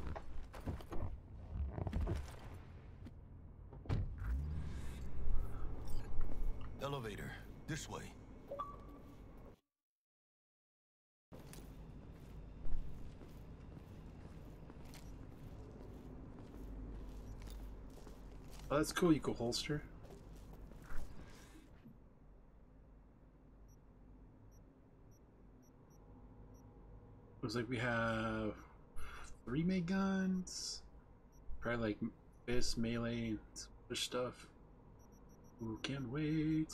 Speaker 11: Elevator, this way.
Speaker 1: Oh, that's cool. You can holster. Looks like we have three main guns. Probably like fist, melee, and stuff. Ooh, can't wait.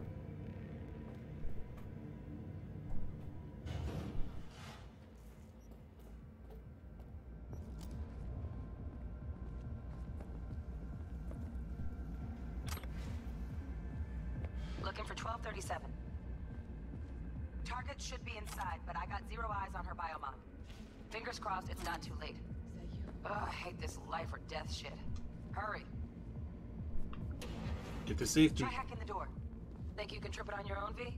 Speaker 15: Crossed it's not too late. Ugh, I hate this life or death shit. Hurry.
Speaker 11: Get to safety.
Speaker 15: Try hacking the door. Think you can trip it on your own? V.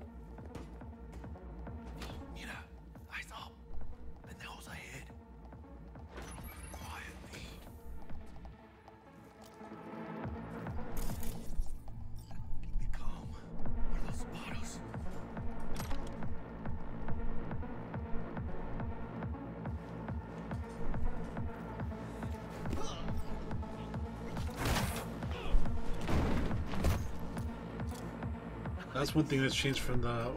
Speaker 11: One thing that's changed from the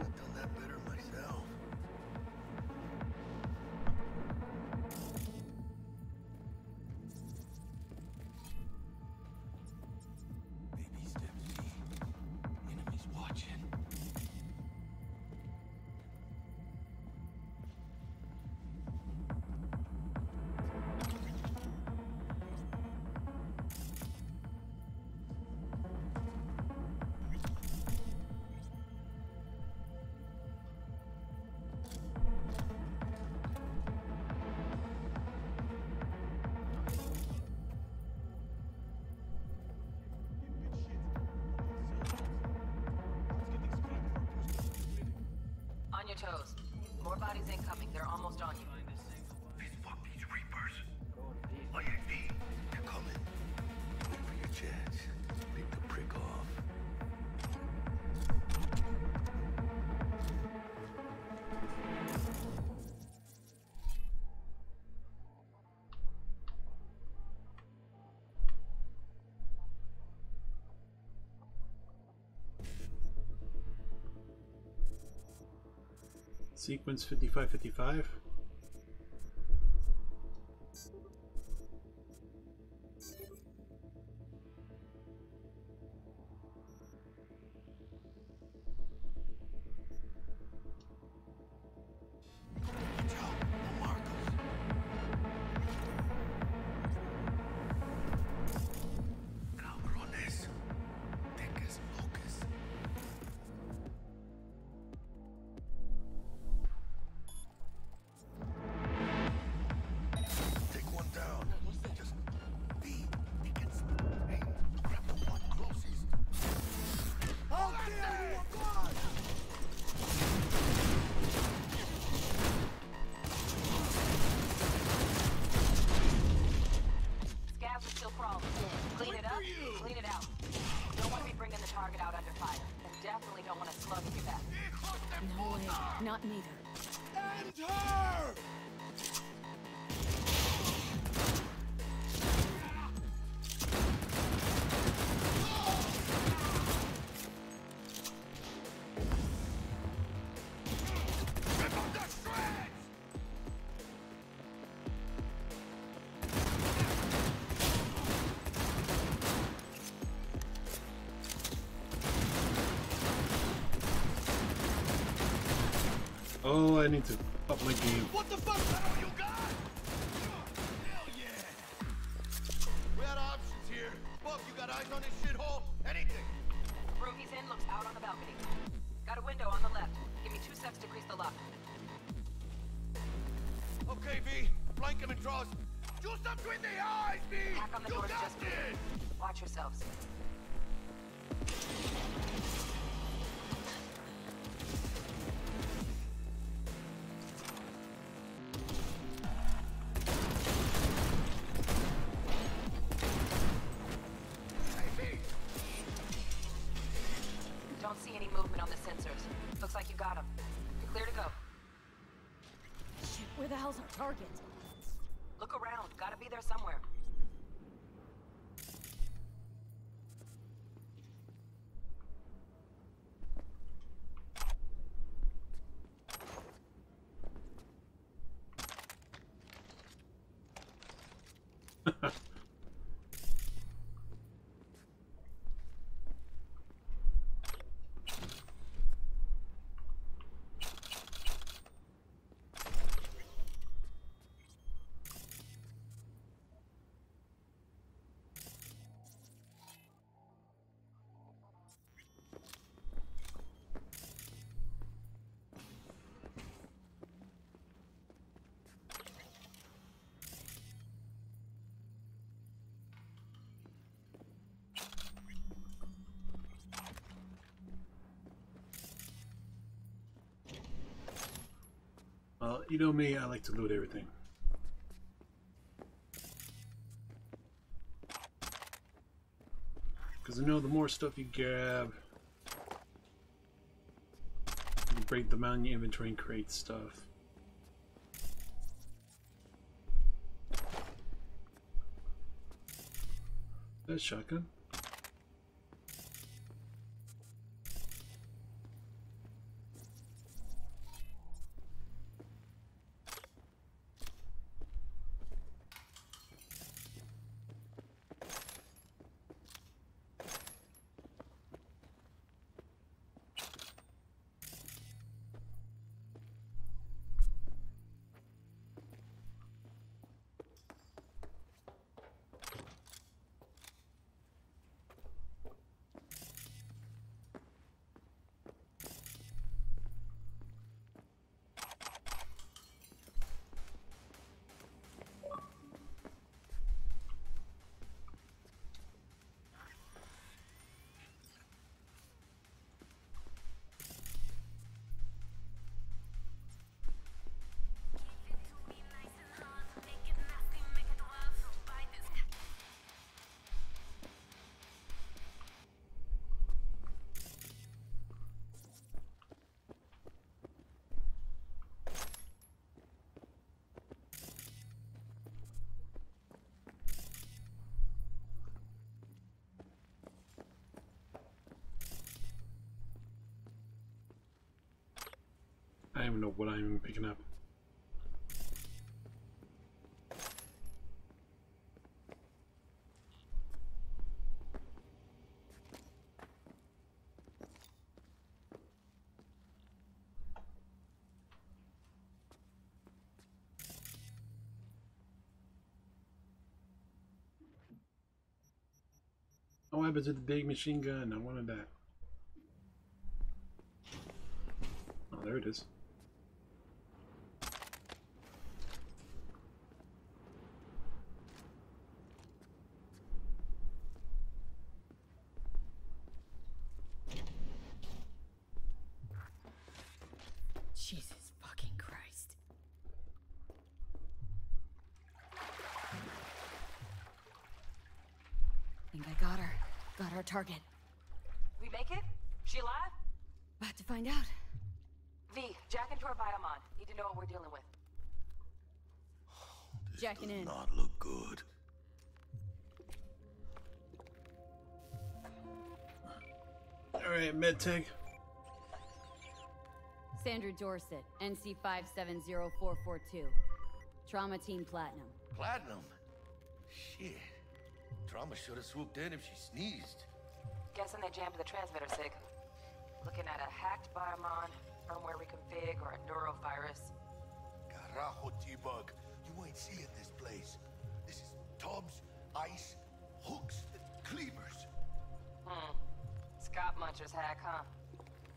Speaker 11: sequence 5555.
Speaker 3: No way. Not neither.
Speaker 16: End her!
Speaker 1: I need to up my game.
Speaker 11: What the fuck?
Speaker 1: Well, you know me, I like to loot everything. Because I know the more stuff you grab, you break them out in your inventory and create stuff. That's shotgun. Don't even know what I'm even picking up. Oh, happens with the big machine gun? I wanted that. Oh, there it is.
Speaker 9: Jesus fucking Christ. Think I got her. Got our target.
Speaker 15: We make it? She alive?
Speaker 9: About to find out.
Speaker 15: V, jack into her biomon. Need to know what we're dealing with.
Speaker 9: Jacking in.
Speaker 4: Not look good.
Speaker 1: Alright, medtech.
Speaker 3: Sandra Dorsett, NC 570442. Trauma Team Platinum.
Speaker 11: Platinum? Shit. Trauma should have swooped in if she sneezed.
Speaker 15: Guessing they jammed the transmitter, Sig. Looking at a hacked biomon, firmware reconfig or a neurovirus.
Speaker 11: Carajo, T-Bug. You ain't seeing this place. This is tubs, ice, hooks, and cleavers.
Speaker 15: Hmm. Scott Muncher's hack, huh?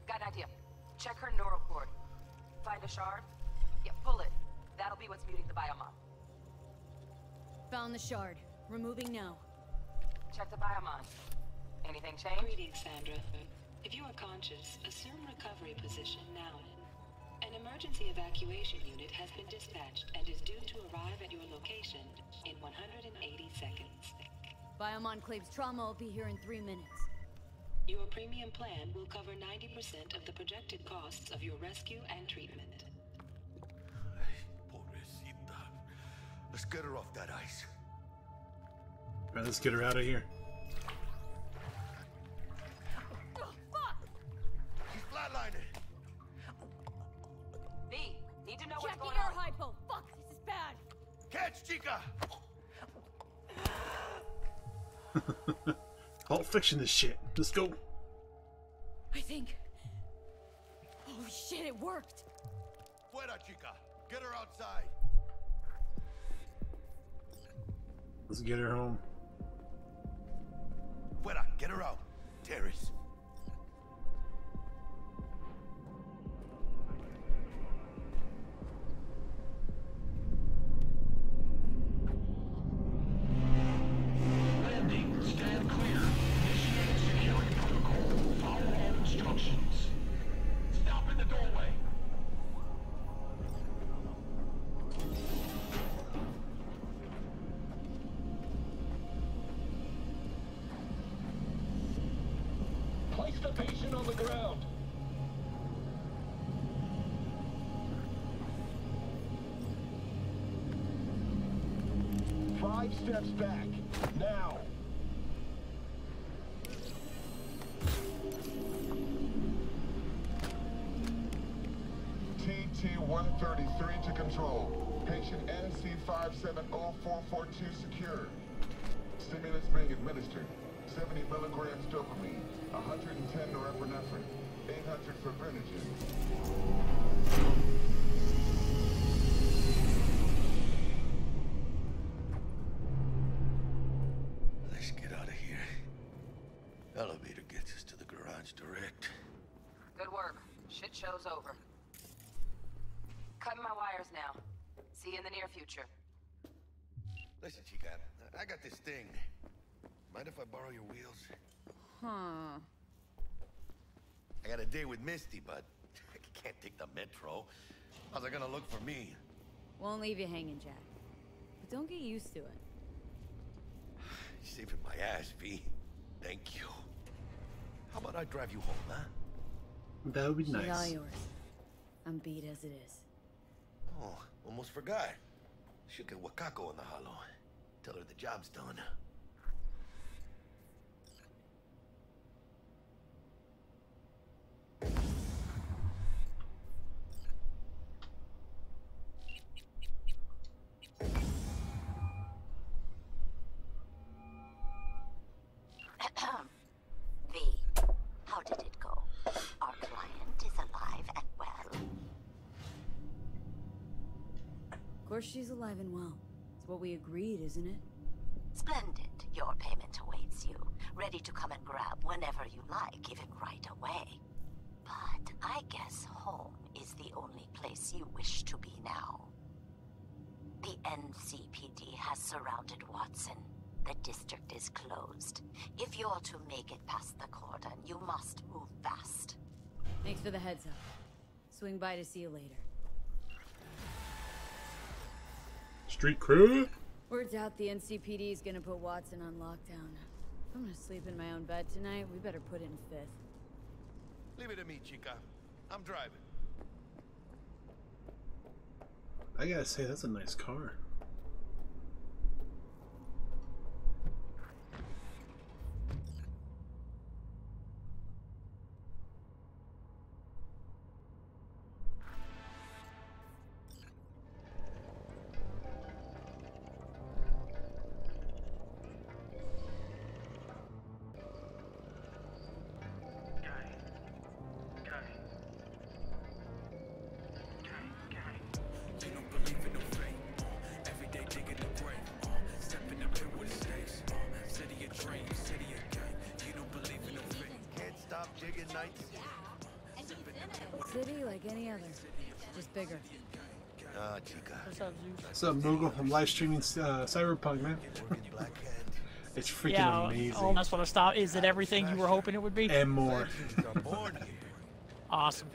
Speaker 15: Got an idea. Check her neural cord. Find a shard? Yeah, pull it. That'll be what's muting the biomon.
Speaker 3: Found the shard. Removing now.
Speaker 15: Check the biomon. Anything change?
Speaker 17: Greetings, Sandra. If you are conscious, assume recovery position now. An emergency evacuation unit has been dispatched and is due to arrive at your location in 180 seconds.
Speaker 3: Biomon claims trauma will be here in three minutes.
Speaker 17: Your premium plan will cover 90% of the projected costs of your rescue and treatment.
Speaker 11: Pobrecita. Let's get her off that ice.
Speaker 1: Alright, let's get her out of here.
Speaker 11: Chica!
Speaker 1: Pulp Fiction this shit. Let's go.
Speaker 3: I think. Holy shit, it worked.
Speaker 11: Fuera, Chica. Get her outside.
Speaker 1: Let's get her home.
Speaker 11: Fuera, get her out. Terrace.
Speaker 14: On the ground. Five steps back. Now.
Speaker 18: TT-133 to control. Patient NC570442 secured. Stimulants being administered. 70 milligrams dopamine, 110 norepinephrine, 800 fibrinogen.
Speaker 11: Let's get out of here. Elevator gets us to the garage direct.
Speaker 15: Good work. Shit show's over. Cutting my wires now. See you in the near future.
Speaker 11: Listen, Chica, I got this thing. Mind if I borrow your wheels?
Speaker 15: Hmm.
Speaker 11: I got a date with Misty, but I can't take the metro. How's it gonna look for me?
Speaker 3: Won't leave you hanging, Jack. But don't get used to it.
Speaker 11: You're saving my ass, V. Thank you. How about I drive you home, huh?
Speaker 1: That would be nice.
Speaker 3: She's all
Speaker 1: nice.
Speaker 3: yours. I'm beat as it is.
Speaker 11: Oh, almost forgot. Should get Wakako in the holo. Tell her the job's done.
Speaker 3: She's alive and well. It's what we agreed, isn't it?
Speaker 19: Splendid. Your payment awaits you, ready to come and grab whenever you like, even right away. But I guess home is the only place you wish to be now. The NCPD has surrounded Watson. The district is closed. If you're to make it past the cordon, you must move fast.
Speaker 3: Thanks for the heads up. Swing by to see you later.
Speaker 1: Street crew.
Speaker 3: Word's out the NCPD is gonna put Watson on lockdown. If I'm gonna sleep in my own bed tonight, we better put in fifth.
Speaker 11: Leave it to me, Chica. I'm driving.
Speaker 1: I gotta say, that's a nice car.
Speaker 3: Bigger.
Speaker 11: Ah, chica.
Speaker 9: What's up, Zeus?
Speaker 1: What's up, Moogle? I'm live streaming uh, Cyberpunk, man. it's freaking
Speaker 20: yeah,
Speaker 1: amazing.
Speaker 20: Oh, that's what I stopped. Is it everything you were hoping it would be?
Speaker 1: And more.
Speaker 20: Awesome.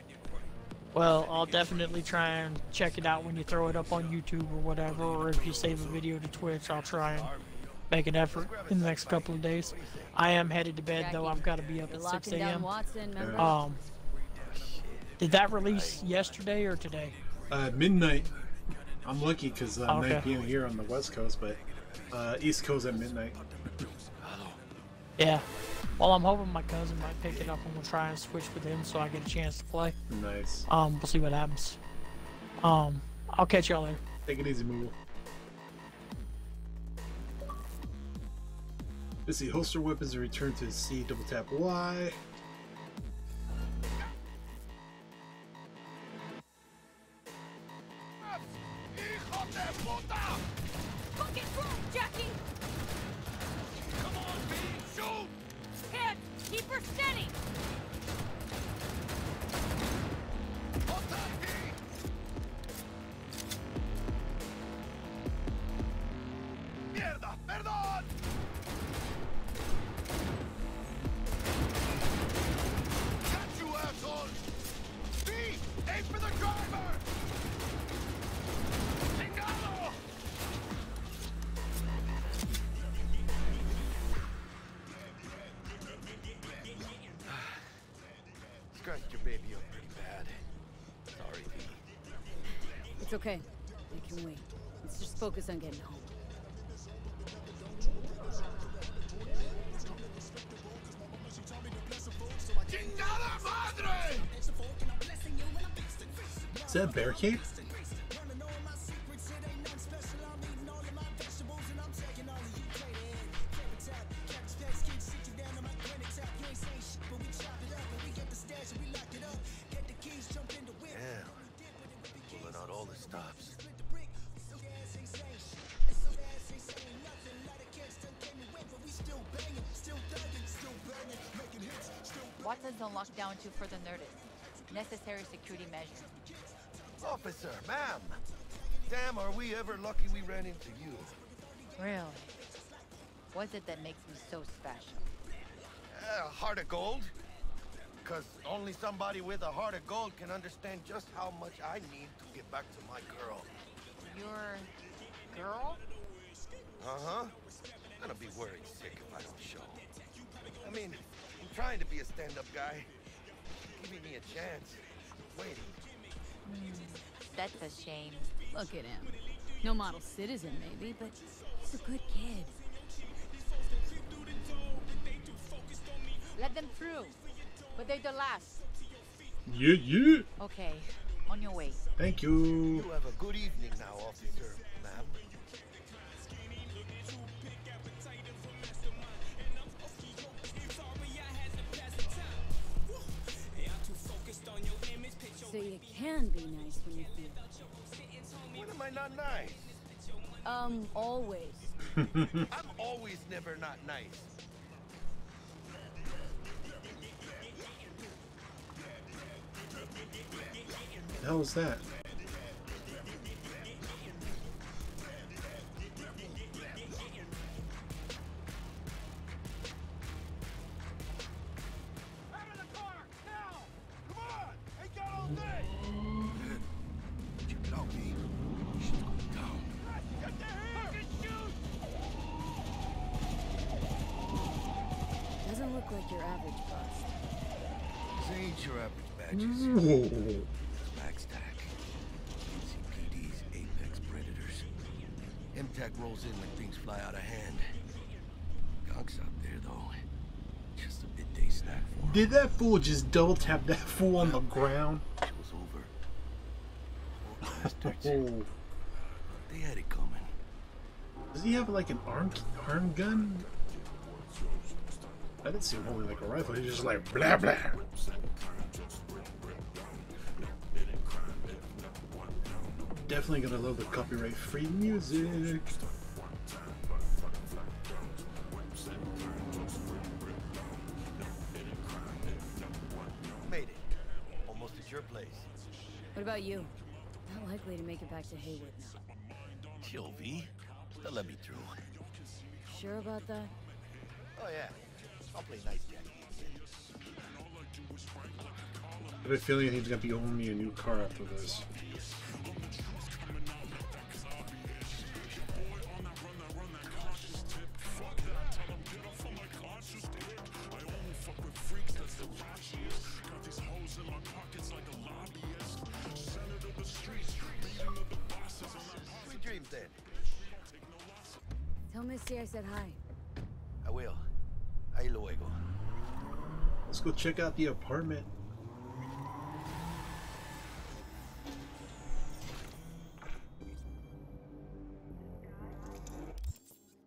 Speaker 20: Well, I'll definitely try and check it out when you throw it up on YouTube or whatever, or if you save a video to Twitch, I'll try and make an effort in the next couple of days. I am headed to bed though. I've got to be up at 6
Speaker 3: locking down
Speaker 20: a.m.
Speaker 3: Watson.
Speaker 20: Um, did that release yesterday or today?
Speaker 1: Uh, midnight. I'm lucky because uh,
Speaker 20: Okay.
Speaker 1: 9 p.m. here on the West Coast, but uh, East Coast at midnight.
Speaker 20: Yeah. Well, I'm hoping my cousin might pick it up and we'll try and switch with him so I get a chance to play.
Speaker 1: Nice.
Speaker 20: Um, we'll see what happens. Um, I'll catch y'all later.
Speaker 1: Take it easy, Moogle. Let's see. Holster weapons are returned to C. Double tap Y.
Speaker 3: focus on getting home.
Speaker 1: Is that Bear
Speaker 5: until further notice. Necessary security measures.
Speaker 11: Officer, ma'am. Damn, are we ever lucky we ran into you.
Speaker 5: Really? What's it that makes me so special?
Speaker 11: A heart of gold? Because only somebody with a heart of gold can understand just how much I need to get back to my girl.
Speaker 5: Your girl?
Speaker 11: Uh-huh. I'm gonna be worried sick if I don't show. I mean, I'm trying to be a stand-up guy. Giving me a chance. Waiting.
Speaker 5: Hmm, that's a shame.
Speaker 3: Look at him. No model citizen, maybe, but he's a good kid.
Speaker 5: Let them through. But they're the last.
Speaker 1: Yeah, yeah.
Speaker 5: Okay, on your way.
Speaker 1: Thank you.
Speaker 11: You have a good evening now, officer, ma'am.
Speaker 3: So you can be nice when you feel.
Speaker 11: When am I not nice?
Speaker 3: Um, always.
Speaker 11: I'm always never not nice.
Speaker 1: the hell is that?
Speaker 3: Your average
Speaker 11: badges.
Speaker 1: Whoa.
Speaker 11: MaxTac. NCPD's apex predators. MaxTac rolls in things fly out of hand. Gonks out there, though. Just a midday snack for.
Speaker 1: Did that fool just double tap that fool on the ground?
Speaker 11: It was over. Poor bastards.
Speaker 1: Oh.
Speaker 11: They had it coming.
Speaker 1: Does he have like an arm arm gun? I didn't see him holding like a rifle. He's just like blah blah. Definitely gonna love the copyright free music.
Speaker 11: Made it. Almost at your place.
Speaker 3: What about you? Not likely to make it back to Heywood now.
Speaker 4: Chill, V. They'll let me through.
Speaker 3: Sure about that?
Speaker 11: Oh yeah, I'll play nice Jack.
Speaker 1: I have a feeling he's gonna be owing me a new car after this. Check out the apartment.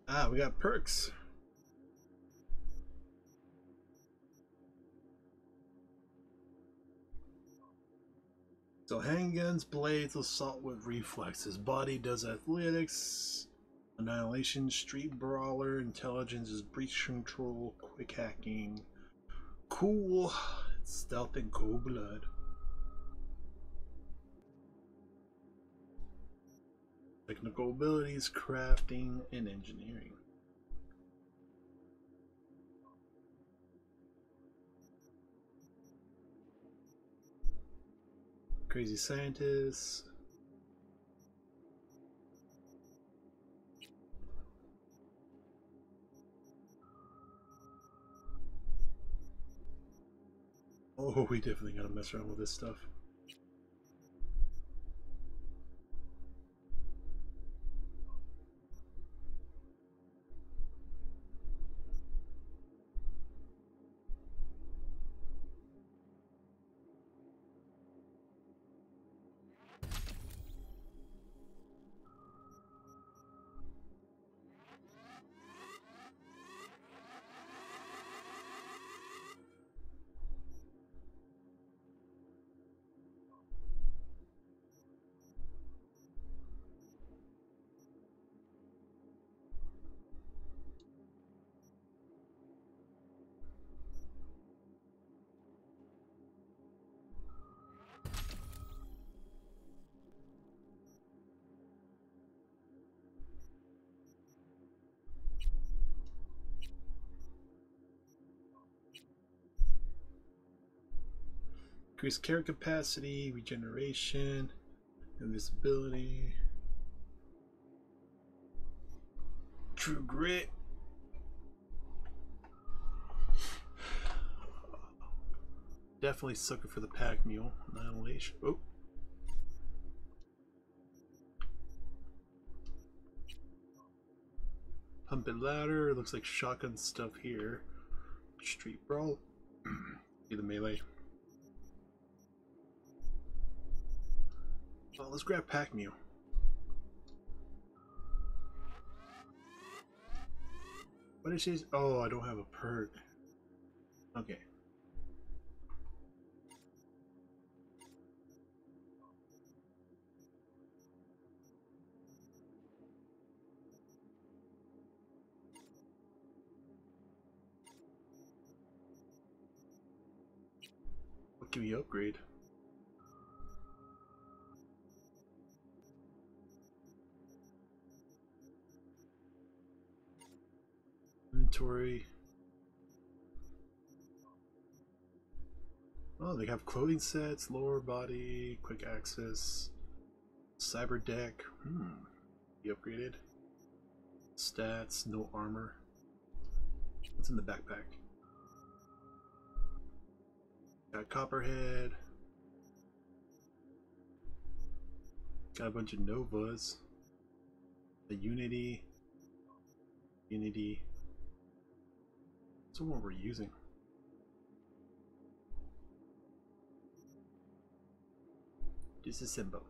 Speaker 1: Ah, we got perks. So handguns, blades, assault with reflexes. Body does athletics. Annihilation, street brawler, intelligence is breach control, quick hacking. Cool. Stealth and cold blood. Technical abilities, crafting, and engineering. Crazy scientists. Oh, we definitely gotta mess around with this stuff. Increase carry capacity, regeneration, invisibility. True grit. Definitely sucker for the pack mule. Annihilation. Oh. Pump and ladder. Looks like shotgun stuff here. Street brawl. Be the melee. Uh, let's grab Pack Mule. What is she? Oh, I don't have a perk. Okay. What can we upgrade? Inventory. Oh, they have clothing sets, lower body, quick access, cyber deck. Hmm. Be upgraded. Stats, no armor. What's in the backpack? Got Copperhead. Got a bunch of Novas. The Unity. Unity. What's the one we're using? Disassemble.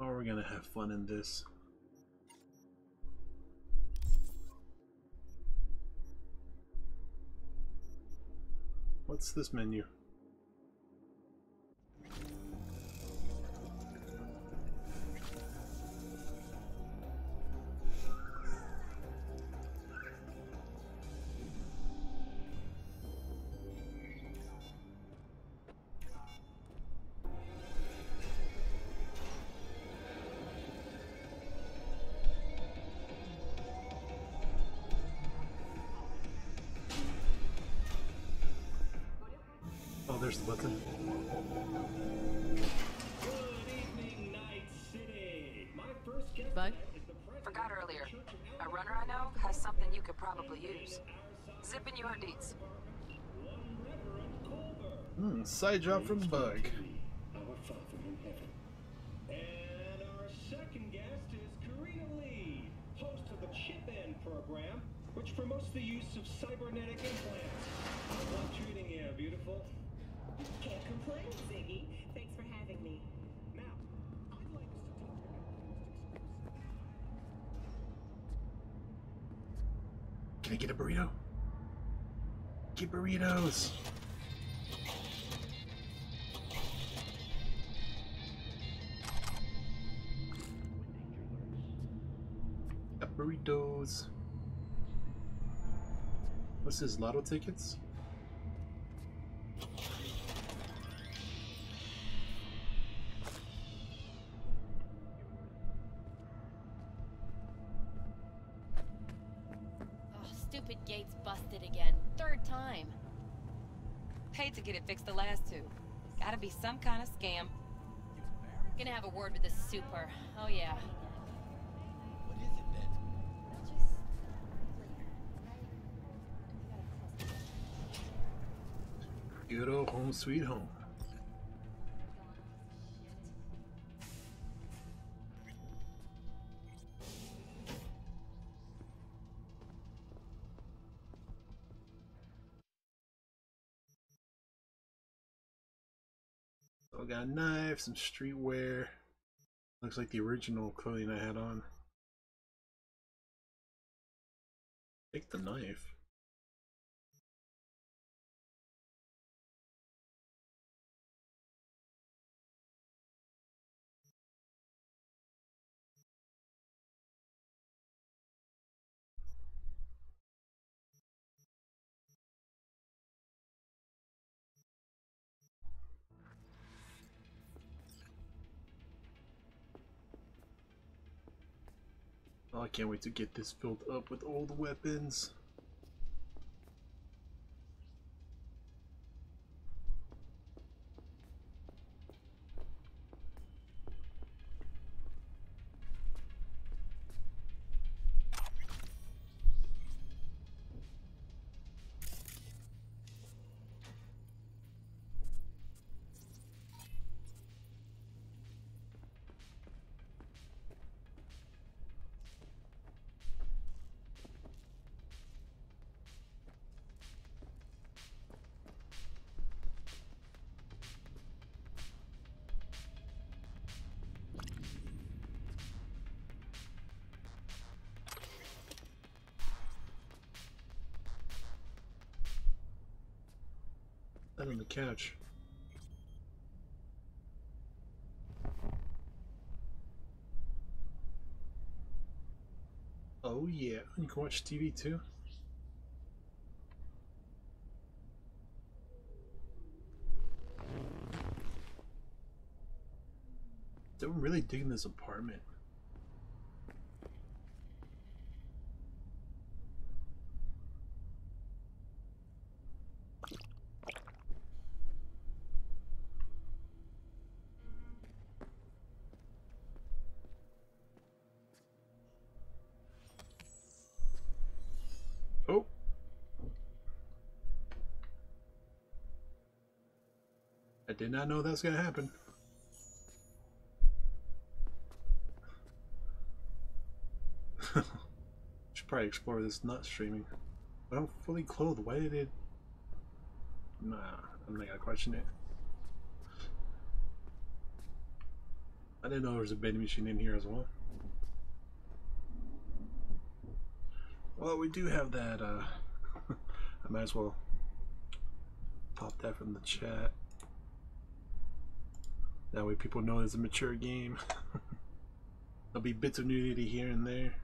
Speaker 1: Oh, we're gonna have fun in this. What's this menu? There's the button.
Speaker 15: Bug? Forgot earlier. A runner I know has something you could probably use. Zipping your deets.
Speaker 1: Hmm, side job from Bug. Got burritos. What's his lotto tickets?
Speaker 3: Stupid gate's busted again. Third time.
Speaker 15: Paid to get it fixed the last two. Gotta be some kind of scam.
Speaker 3: Gonna have a word with the super. Oh yeah.
Speaker 2: What is it then?
Speaker 1: Good old home sweet home. Knife, some streetwear. Looks like the original clothing I had on. Take the knife. I can't wait to get this filled up with all the weapons. Couch. Oh yeah, you can watch TV too. They're really digging this apartment. Did not know that was going to happen. Should probably explore this not streaming. But I'm fully clothed. Why did it? Nah, I'm not gonna question it. I didn't know there was a vending machine in here as well. Well, we do have that. Uh, I might as well pop that from the chat. That way, people know it's a mature game. There'll be bits of nudity here and there.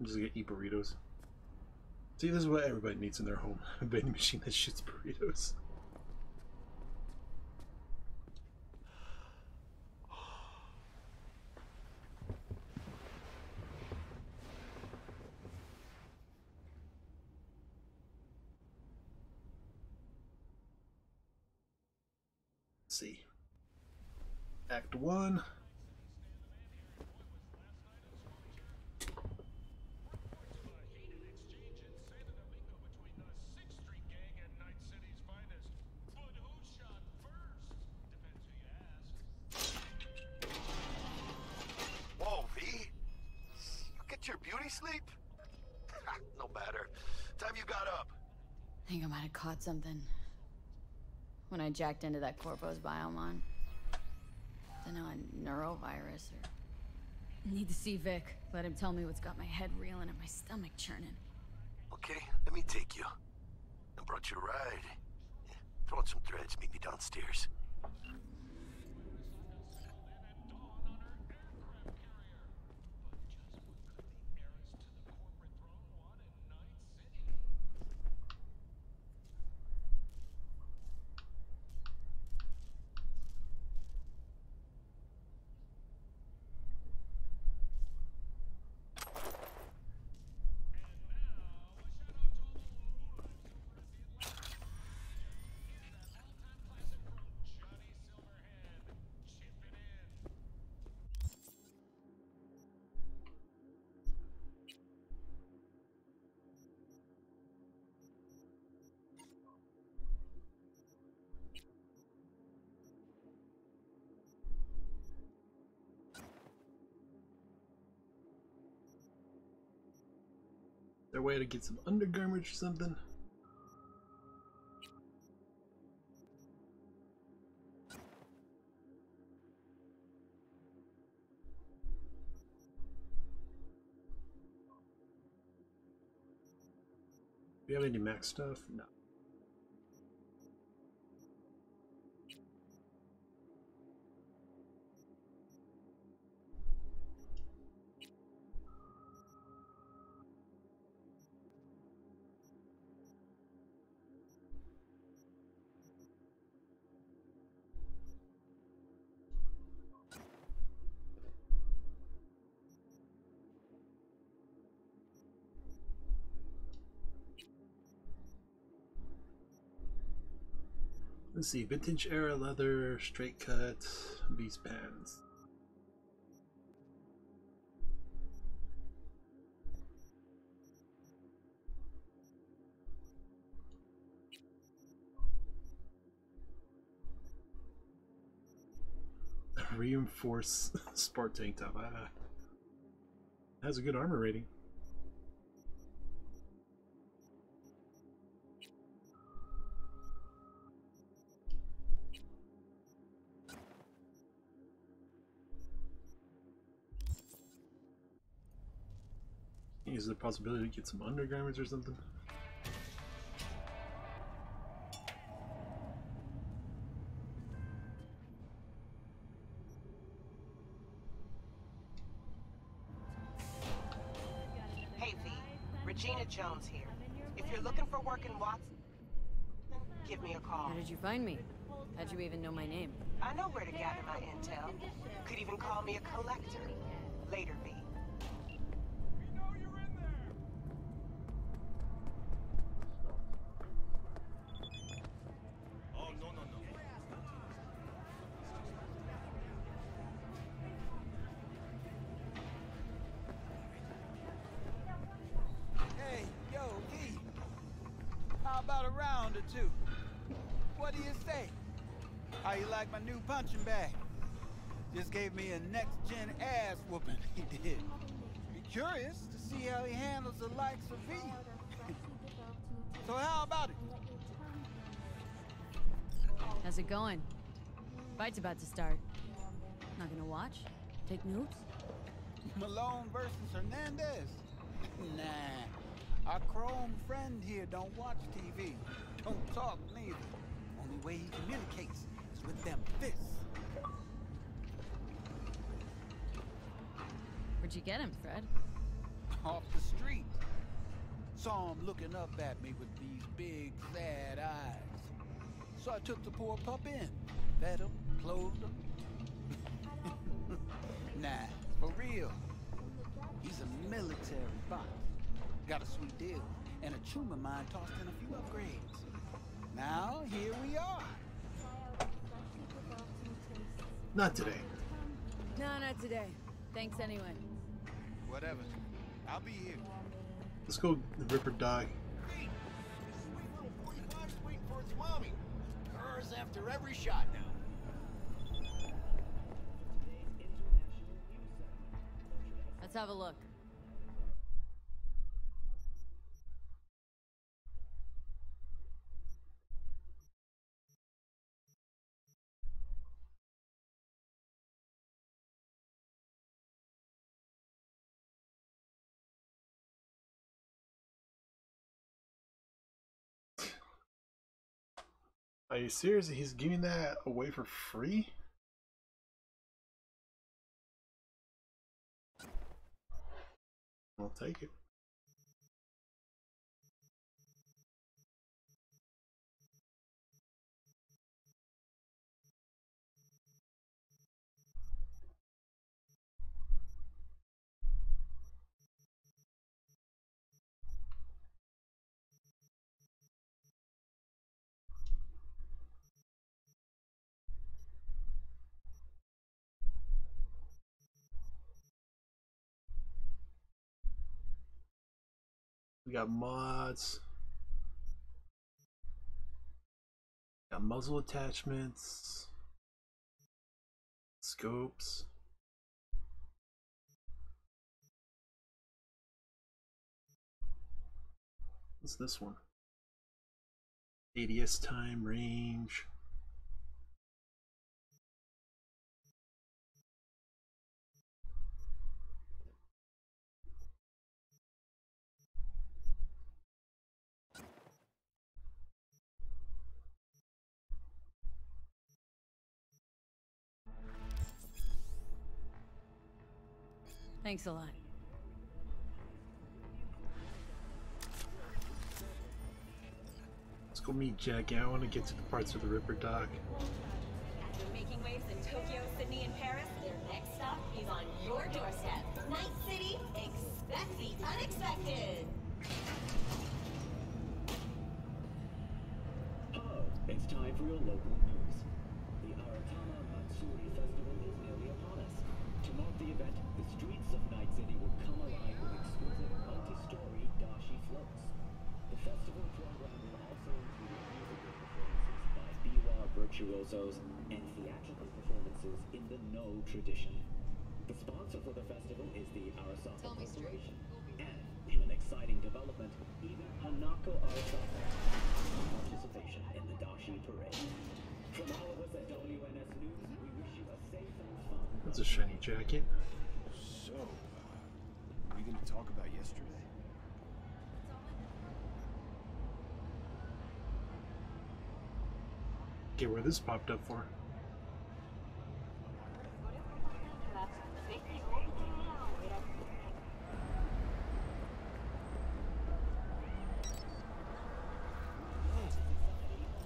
Speaker 1: I'm just gonna eat burritos. See, this is what everybody needs in their home: a vending machine that shoots burritos. Let's see. Act 1.
Speaker 11: Whoa, V. You get your beauty sleep? Ah, no matter. Time you got up.
Speaker 3: I think I might have caught something. When I jacked into that Corpo's biomon. A neurovirus or... Need to see Vik. Let him tell me what's got my head reeling and my stomach churning.
Speaker 11: Okay, let me take you. I brought you a ride. Throw on some threads, meet me downstairs.
Speaker 1: Their way to get some undergarments or something? Do you have any max stuff? No. Let's see, vintage era leather, straight cut, beast pants. Reinforced sport tank top. Ah, has a good armor rating. Is there a possibility to get some undergarments or something?
Speaker 21: Hey V, Regina Jones here. If you're looking for work in Watson, give me a call.
Speaker 3: How did you find me? How'd you even know my name?
Speaker 21: I know where to gather my intel. Could even call me a collector. Later, V.
Speaker 3: going? Fight's about to start. Not gonna watch? Take notes?
Speaker 22: Malone versus Hernandez? nah. Our chrome friend here don't watch TV. Don't talk neither. Only way he communicates is with them fists.
Speaker 3: Where'd you get him, Fred?
Speaker 22: Off the street. Saw him looking up at me with these big, sad eyes. So I took the poor pup in. Fed him, clothed him. nah, for real. He's a military bot. Got a sweet deal, and a tumor mine tossed in a few upgrades. Now, here we are.
Speaker 1: Not today.
Speaker 3: No, not today. Thanks anyway.
Speaker 22: Whatever. I'll be here.
Speaker 1: Let's go the Ripper Doc.
Speaker 11: waiting Hers after every shot now.
Speaker 3: Let's have a look.
Speaker 1: Are you serious? He's giving that away for free? I'll take it. We got mods. Got muzzle attachments. Scopes. What's this one? ADS time range.
Speaker 3: Thanks a lot.
Speaker 1: Let's go meet Jack. I want to get to the parts of the Ripper Doc.
Speaker 23: Festival program will also include musical performances by biwa virtuosos and theatrical performances in the Noh tradition. The sponsor for the festival is the Arasaka Corporation. And in an exciting development, even Hanako Arasaka participation in the Dashi Parade. From all of us at WNS News, we wish you a safe and fun.
Speaker 1: That's a shiny jacket.
Speaker 11: So, uh, we gonna talk about yesterday?
Speaker 1: Get where this popped up for.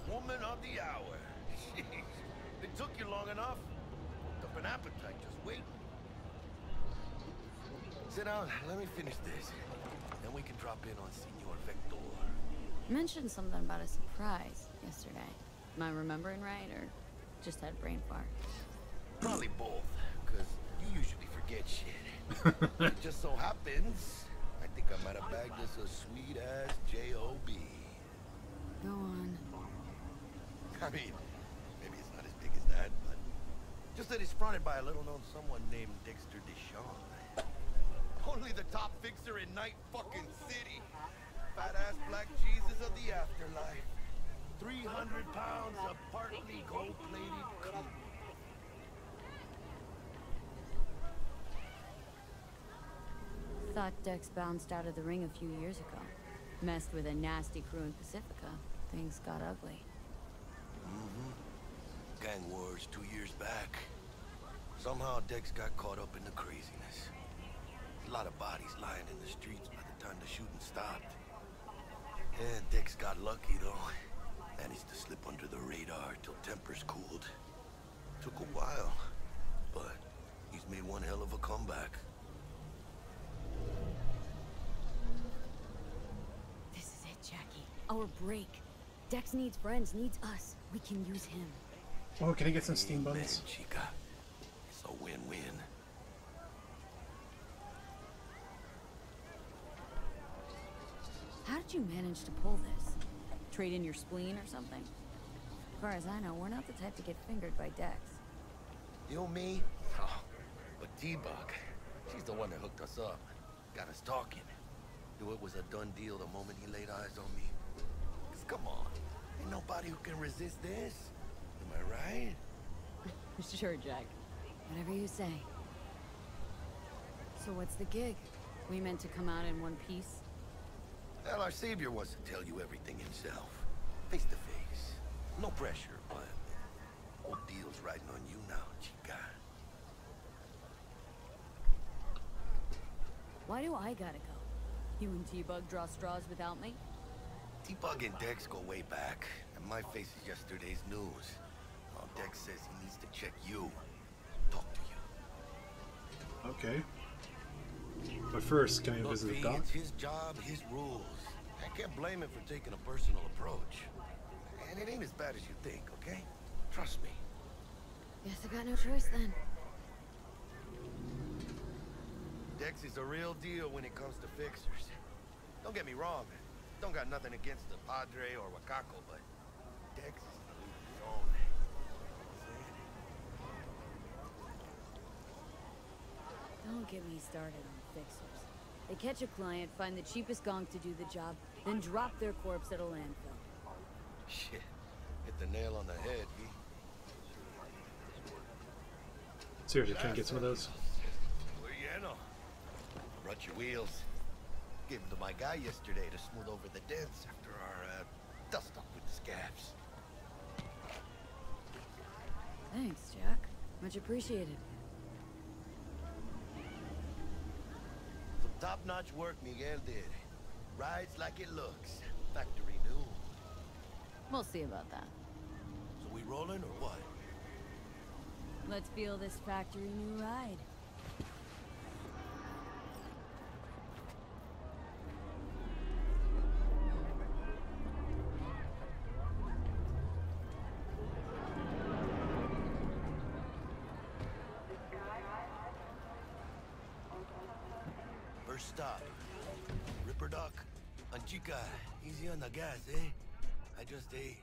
Speaker 11: Woman of the hour. Jeez. It took you long enough. Worked up an appetite just waiting. Sit down. Let me finish this. Then we can drop in on Senor Vektor.
Speaker 3: You mentioned something about a surprise yesterday. Am I remembering right, or just had a brain fart?
Speaker 11: Probably both, because you usually forget shit. it just so happens, I think I might have bagged us a sweet-ass J.O.B.
Speaker 3: Go on.
Speaker 11: I mean, maybe it's not as big as that, but just that it's fronted by a little-known someone named Dexter DeShawn. Only the top fixer in Night fucking City. Fat-ass black Jesus of the afterlife. 300 pounds of partly gold-plated cool.
Speaker 3: Thought Dex bounced out of the ring a few years ago. Messed with a nasty crew in Pacifica. Things got ugly.
Speaker 11: Mm-hmm. Gang wars two years back. Somehow Dex got caught up in the craziness. A lot of bodies lying in the streets by the time the shooting stopped. And Dex got lucky though. Managed to slip under the radar till tempers cooled. Took a while, but he's made one hell of a comeback.
Speaker 3: This is it, Jackie. Our break. Dex needs friends, needs us. We can use him.
Speaker 1: Oh, can I get some steam buns?
Speaker 11: Chica. It's a win-win.
Speaker 3: How did you manage to pull this? Trade in your spleen or something? As far as I know, we're not the type to get fingered by Dex.
Speaker 11: You and me? Oh, but T-Bug, she's the one that hooked us up. Got us talking. Knew it was a done deal the moment he laid eyes on me. 'Cause come on, ain't nobody who can resist this. Am I right?
Speaker 3: sure, Jack. Whatever you say. So what's the gig? We meant to come out in one piece?
Speaker 11: Well, our savior wants to tell you everything himself. Face to face. No pressure, but old deal's riding on you now, chica.
Speaker 3: Why do I gotta go? You and T-Bug draw straws without me?
Speaker 11: T-Bug and Dex go way back, and my face is yesterday's news. Now Dex says he needs to check you. Talk to you.
Speaker 1: Okay. But first, can I visit the
Speaker 11: V,
Speaker 1: doc?
Speaker 11: it's his job, his rules. I can't blame him for taking a personal approach. And it ain't as bad as you think, okay? Trust me.
Speaker 3: Guess I got no choice then.
Speaker 11: Dex is a real deal when it comes to fixers. Don't get me wrong. Don't got nothing against the Padre or Wakako, but Dex is in a league of his own.
Speaker 3: Don't get me started on fixers. They catch a client, find the cheapest gong to do the job, then drop their corpse at a landfill.
Speaker 11: Shit. Hit the nail on the head, V.
Speaker 1: Seriously, can I get some of those?
Speaker 11: Bueno. Brought your wheels. Gave them to my guy yesterday to smooth over the dents after our uh, dust up with the scabs.
Speaker 3: Thanks, Jack. Much appreciated.
Speaker 11: Some top-notch work Miguel did. Rides like it looks. Factory new.
Speaker 3: We'll see about that.
Speaker 11: So we rolling or what?
Speaker 3: Let's feel this factory new ride.
Speaker 11: First stop. Ripper Doc. Anchica. Easy on the gas, eh? I just ate.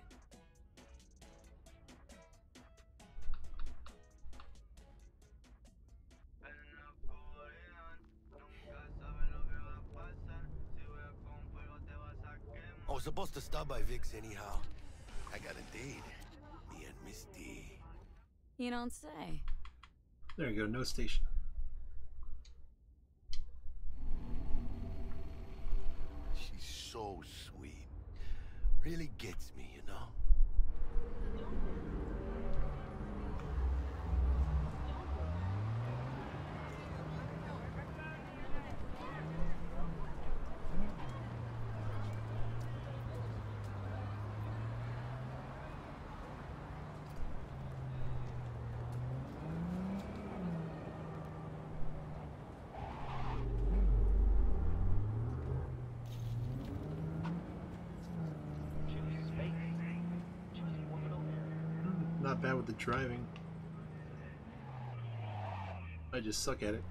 Speaker 11: I was supposed to stop by Vik's anyhow. I got a date. Me and Miss D.
Speaker 3: You don't say.
Speaker 1: There you go, no station.
Speaker 11: She's so sweet. Really gets me, you know?
Speaker 1: Not bad with the driving. I just suck at it.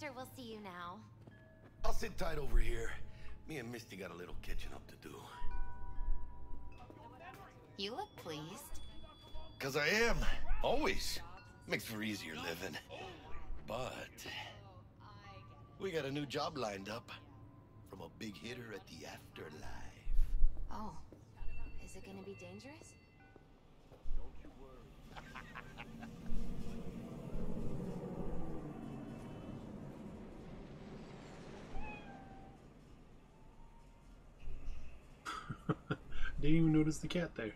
Speaker 24: Dr. Vektor will see you now.
Speaker 11: I'll sit tight over here. Me and Misty got a little catching up to do.
Speaker 24: You look pleased.
Speaker 11: Cause I am. Always. Makes for easier living. But we got a new job lined up from a big hitter at the afterlife.
Speaker 24: Oh, is it gonna be dangerous?
Speaker 1: Didn't even notice the cat there.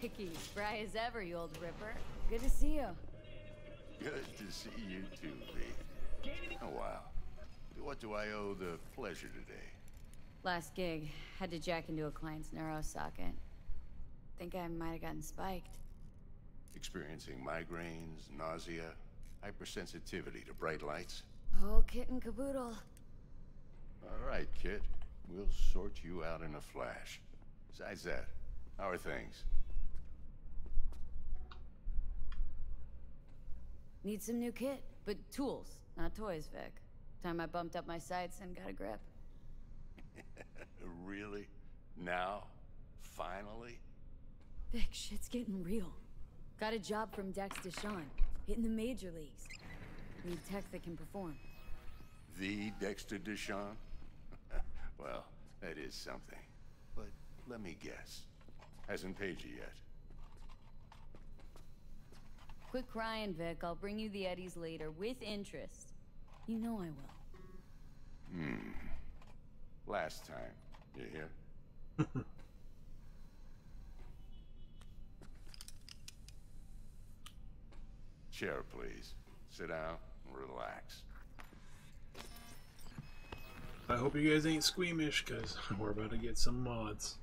Speaker 3: Mickey, spry as ever, you old ripper. Good to see you.
Speaker 25: Good to see you too, V. Oh, wow. What do I owe the pleasure today?
Speaker 3: Last gig. Had to jack into a client's neurosocket. Think I might have gotten spiked.
Speaker 25: Experiencing migraines, nausea, hypersensitivity to bright lights?
Speaker 3: Oh, kit and caboodle.
Speaker 25: All right, kid. We'll sort you out in a flash. Besides that, how are things?
Speaker 3: Need some new kit, but tools, not toys, Vik. Time I bumped up my sights and got a grip.
Speaker 25: really? Now? Finally?
Speaker 3: Vik, shit's getting real. Got a job from Dex DeShawn, hitting the major leagues. Need tech that can perform.
Speaker 25: The Dexter DeShawn? well, that is something. But let me guess. Hasn't paid you yet.
Speaker 3: Quit crying, Vik. I'll bring you the Eddies later, with interest. You know I will.
Speaker 25: Hmm. Last time. You hear? Chair, please. Sit down and relax.
Speaker 1: I hope you guys ain't squeamish, because we're about to get some mods.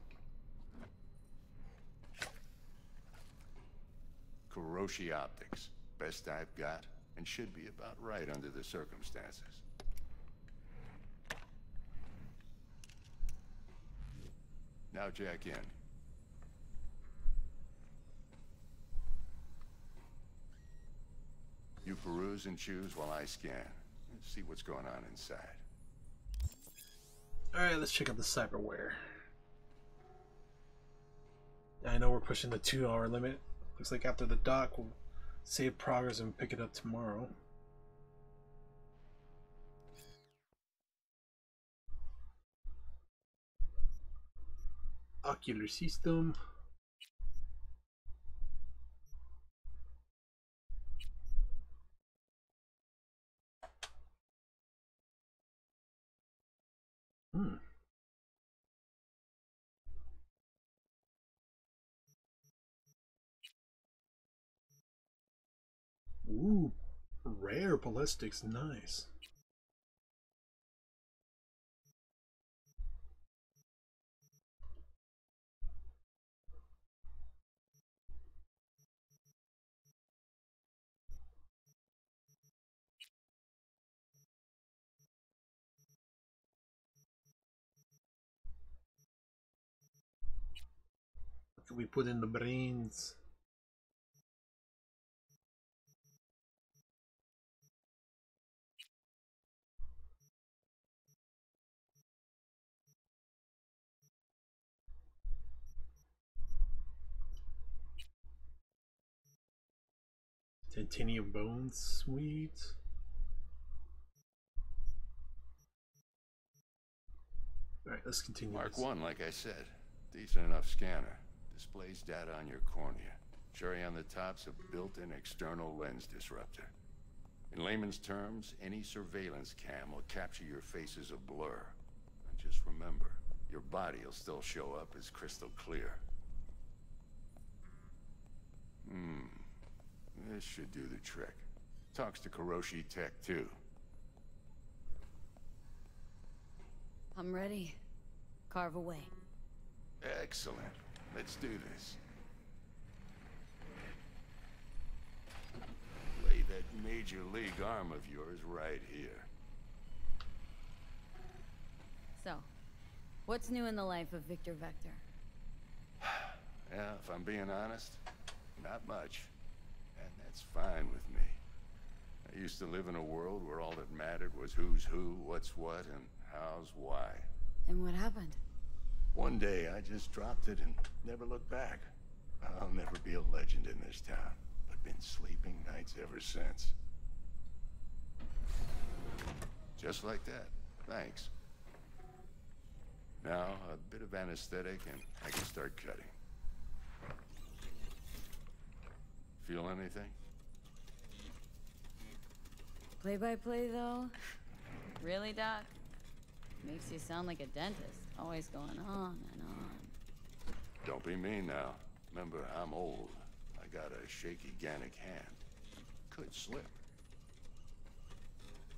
Speaker 25: Kiroshi Optics. Best I've got, and should be about right under the circumstances. Now jack in. You peruse and choose while I scan. Let's see what's going on inside.
Speaker 1: Alright, let's check out the cyberware. I know we're pushing the two hour limit. Looks like after the dock, we'll save progress and pick it up tomorrow. Ocular system. Hmm. Ooh, rare ballistics, nice. We put in the brains? Titanium bones, sweet. Alright, let's continue.
Speaker 25: Mark
Speaker 1: this.
Speaker 25: 1, like I said. Decent enough scanner. Displays data on your cornea. Cherry on the top's a built-in external lens disruptor. In layman's terms, any surveillance cam will capture your face as a blur. And just remember, your body will still show up as crystal clear. Hmm. This should do the trick. Talks to Kiroshi Tech, too.
Speaker 3: I'm ready. Carve away.
Speaker 25: Excellent. Let's do this. Lay that major league arm of yours right here.
Speaker 3: So, what's new in the life of Viktor Vektor?
Speaker 25: Yeah, if I'm being honest, not much. And that's fine with me. I used to live in a world where all that mattered was who's who, what's what, and how's why.
Speaker 3: And what happened?
Speaker 25: One day I just dropped it and never looked back. I'll never be a legend in this town, but been sleeping nights ever since. Just like that. Thanks. Now, a bit of anesthetic and I can start cutting. Feel anything?
Speaker 3: Play by play, though? Really, Doc? Makes you sound like a dentist. Always going on and on.
Speaker 25: Don't be mean now. Remember, I'm old. I got a shaky Gannic hand. Could slip.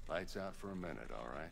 Speaker 25: Lights out for a minute, all right?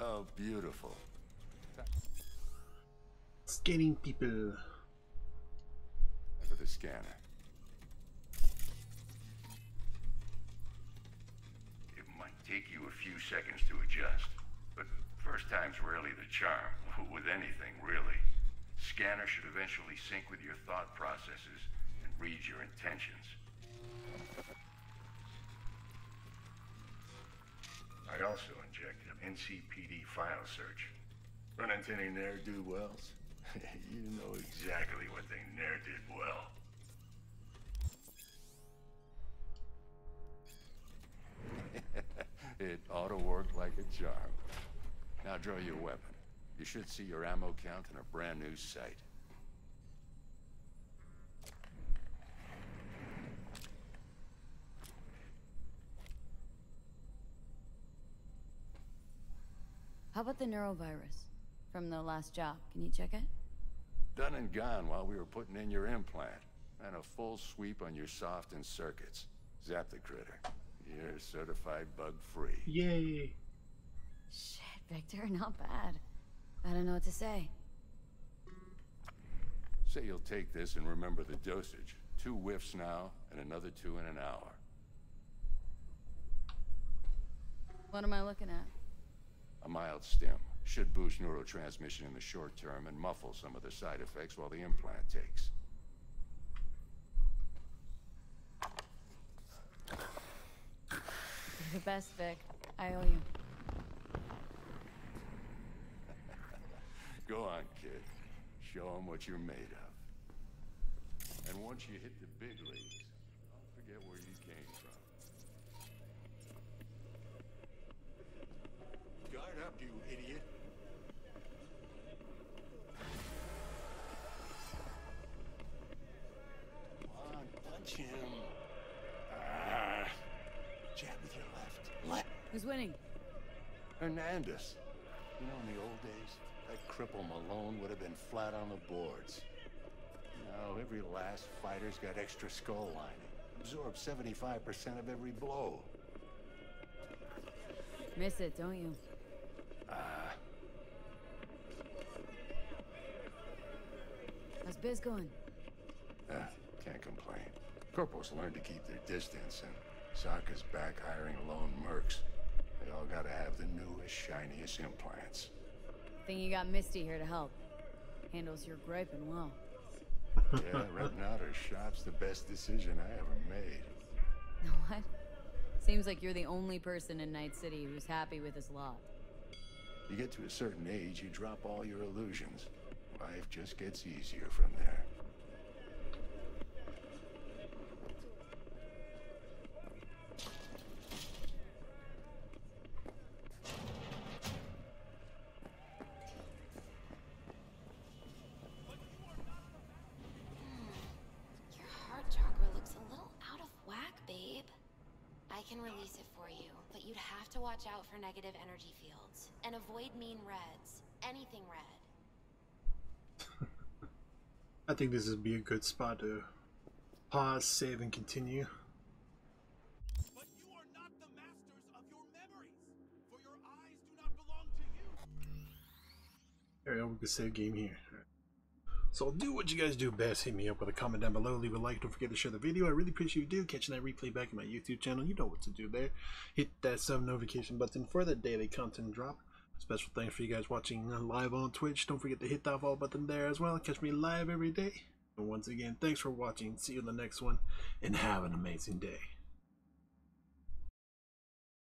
Speaker 25: Oh, beautiful.
Speaker 1: Scanning people.
Speaker 25: For the scanner. It might take you a few seconds to adjust, but first time's rarely the charm, with anything, really. Scanner should eventually sync with your thought processes and read your intentions. I also injected NCPD file search. Run into any ne'er-do-wells? you know exactly what they ne'er did well. it ought to work like a charm. Now draw your weapon. You should see your ammo count in a brand new sight.
Speaker 3: How about the neurovirus from the last job? Can you check it?
Speaker 25: Done and gone while we were putting in your implant. And a full sweep on your soft and circuits. Zap the critter. You're certified bug-free.
Speaker 1: Yay.
Speaker 3: Shit, Viktor, not bad. I don't know what to say.
Speaker 25: Say you'll take this and remember the dosage. Two whiffs now, and another two in an hour.
Speaker 3: What am I looking at?
Speaker 25: A mild stim. Should boost neurotransmission in the short term and muffle some of the side effects while the implant takes.
Speaker 3: You're the best, Vik. I owe you.
Speaker 25: Go on, kid. Show them what you're made of. And once you hit the big leagues, punch. Ah. Jab with your left. Left.
Speaker 3: Who's winning?
Speaker 25: Hernandez. You know, in the old days, that cripple Malone would have been flat on the boards. Now, every last fighter's got extra skull lining. Absorbs 75% of every blow.
Speaker 3: Miss it, don't you?
Speaker 25: Ah,
Speaker 3: How's biz going?
Speaker 25: ah, can't complain. Corporals learn to keep their distance, and Sokka's back hiring lone mercs. They all gotta have the newest, shiniest implants.
Speaker 3: Think you got Misty here to help. Handles your griping well.
Speaker 25: Yeah, renting out her shop's the best decision I ever made.
Speaker 3: What? Seems like you're the only person in Night City who's happy with his lot.
Speaker 25: You get to a certain age, you drop all your illusions. Life just gets easier from there.
Speaker 24: Your heart chakra looks a little out of whack, babe. I can release it for you, but you'd have to watch out for negative energy fields and avoid mean reds. Anything red.
Speaker 1: I think this would be a good spot to pause, save, and continue.
Speaker 26: But you are not the masters of your memories, for your eyes do not belong to you.
Speaker 1: There we go, we can save game here. So do what you guys do best. Hit me up with a comment down below. Leave a like. Don't forget to share the video. I really appreciate you do. Catching that replay back in my YouTube channel. You know what to do there. Hit that sub notification button for the daily content drop. Special thanks for you guys watching live on Twitch. Don't forget to hit that follow button there as well. Catch me live every day. And once again, thanks for watching. See you in the next one, and have an amazing day.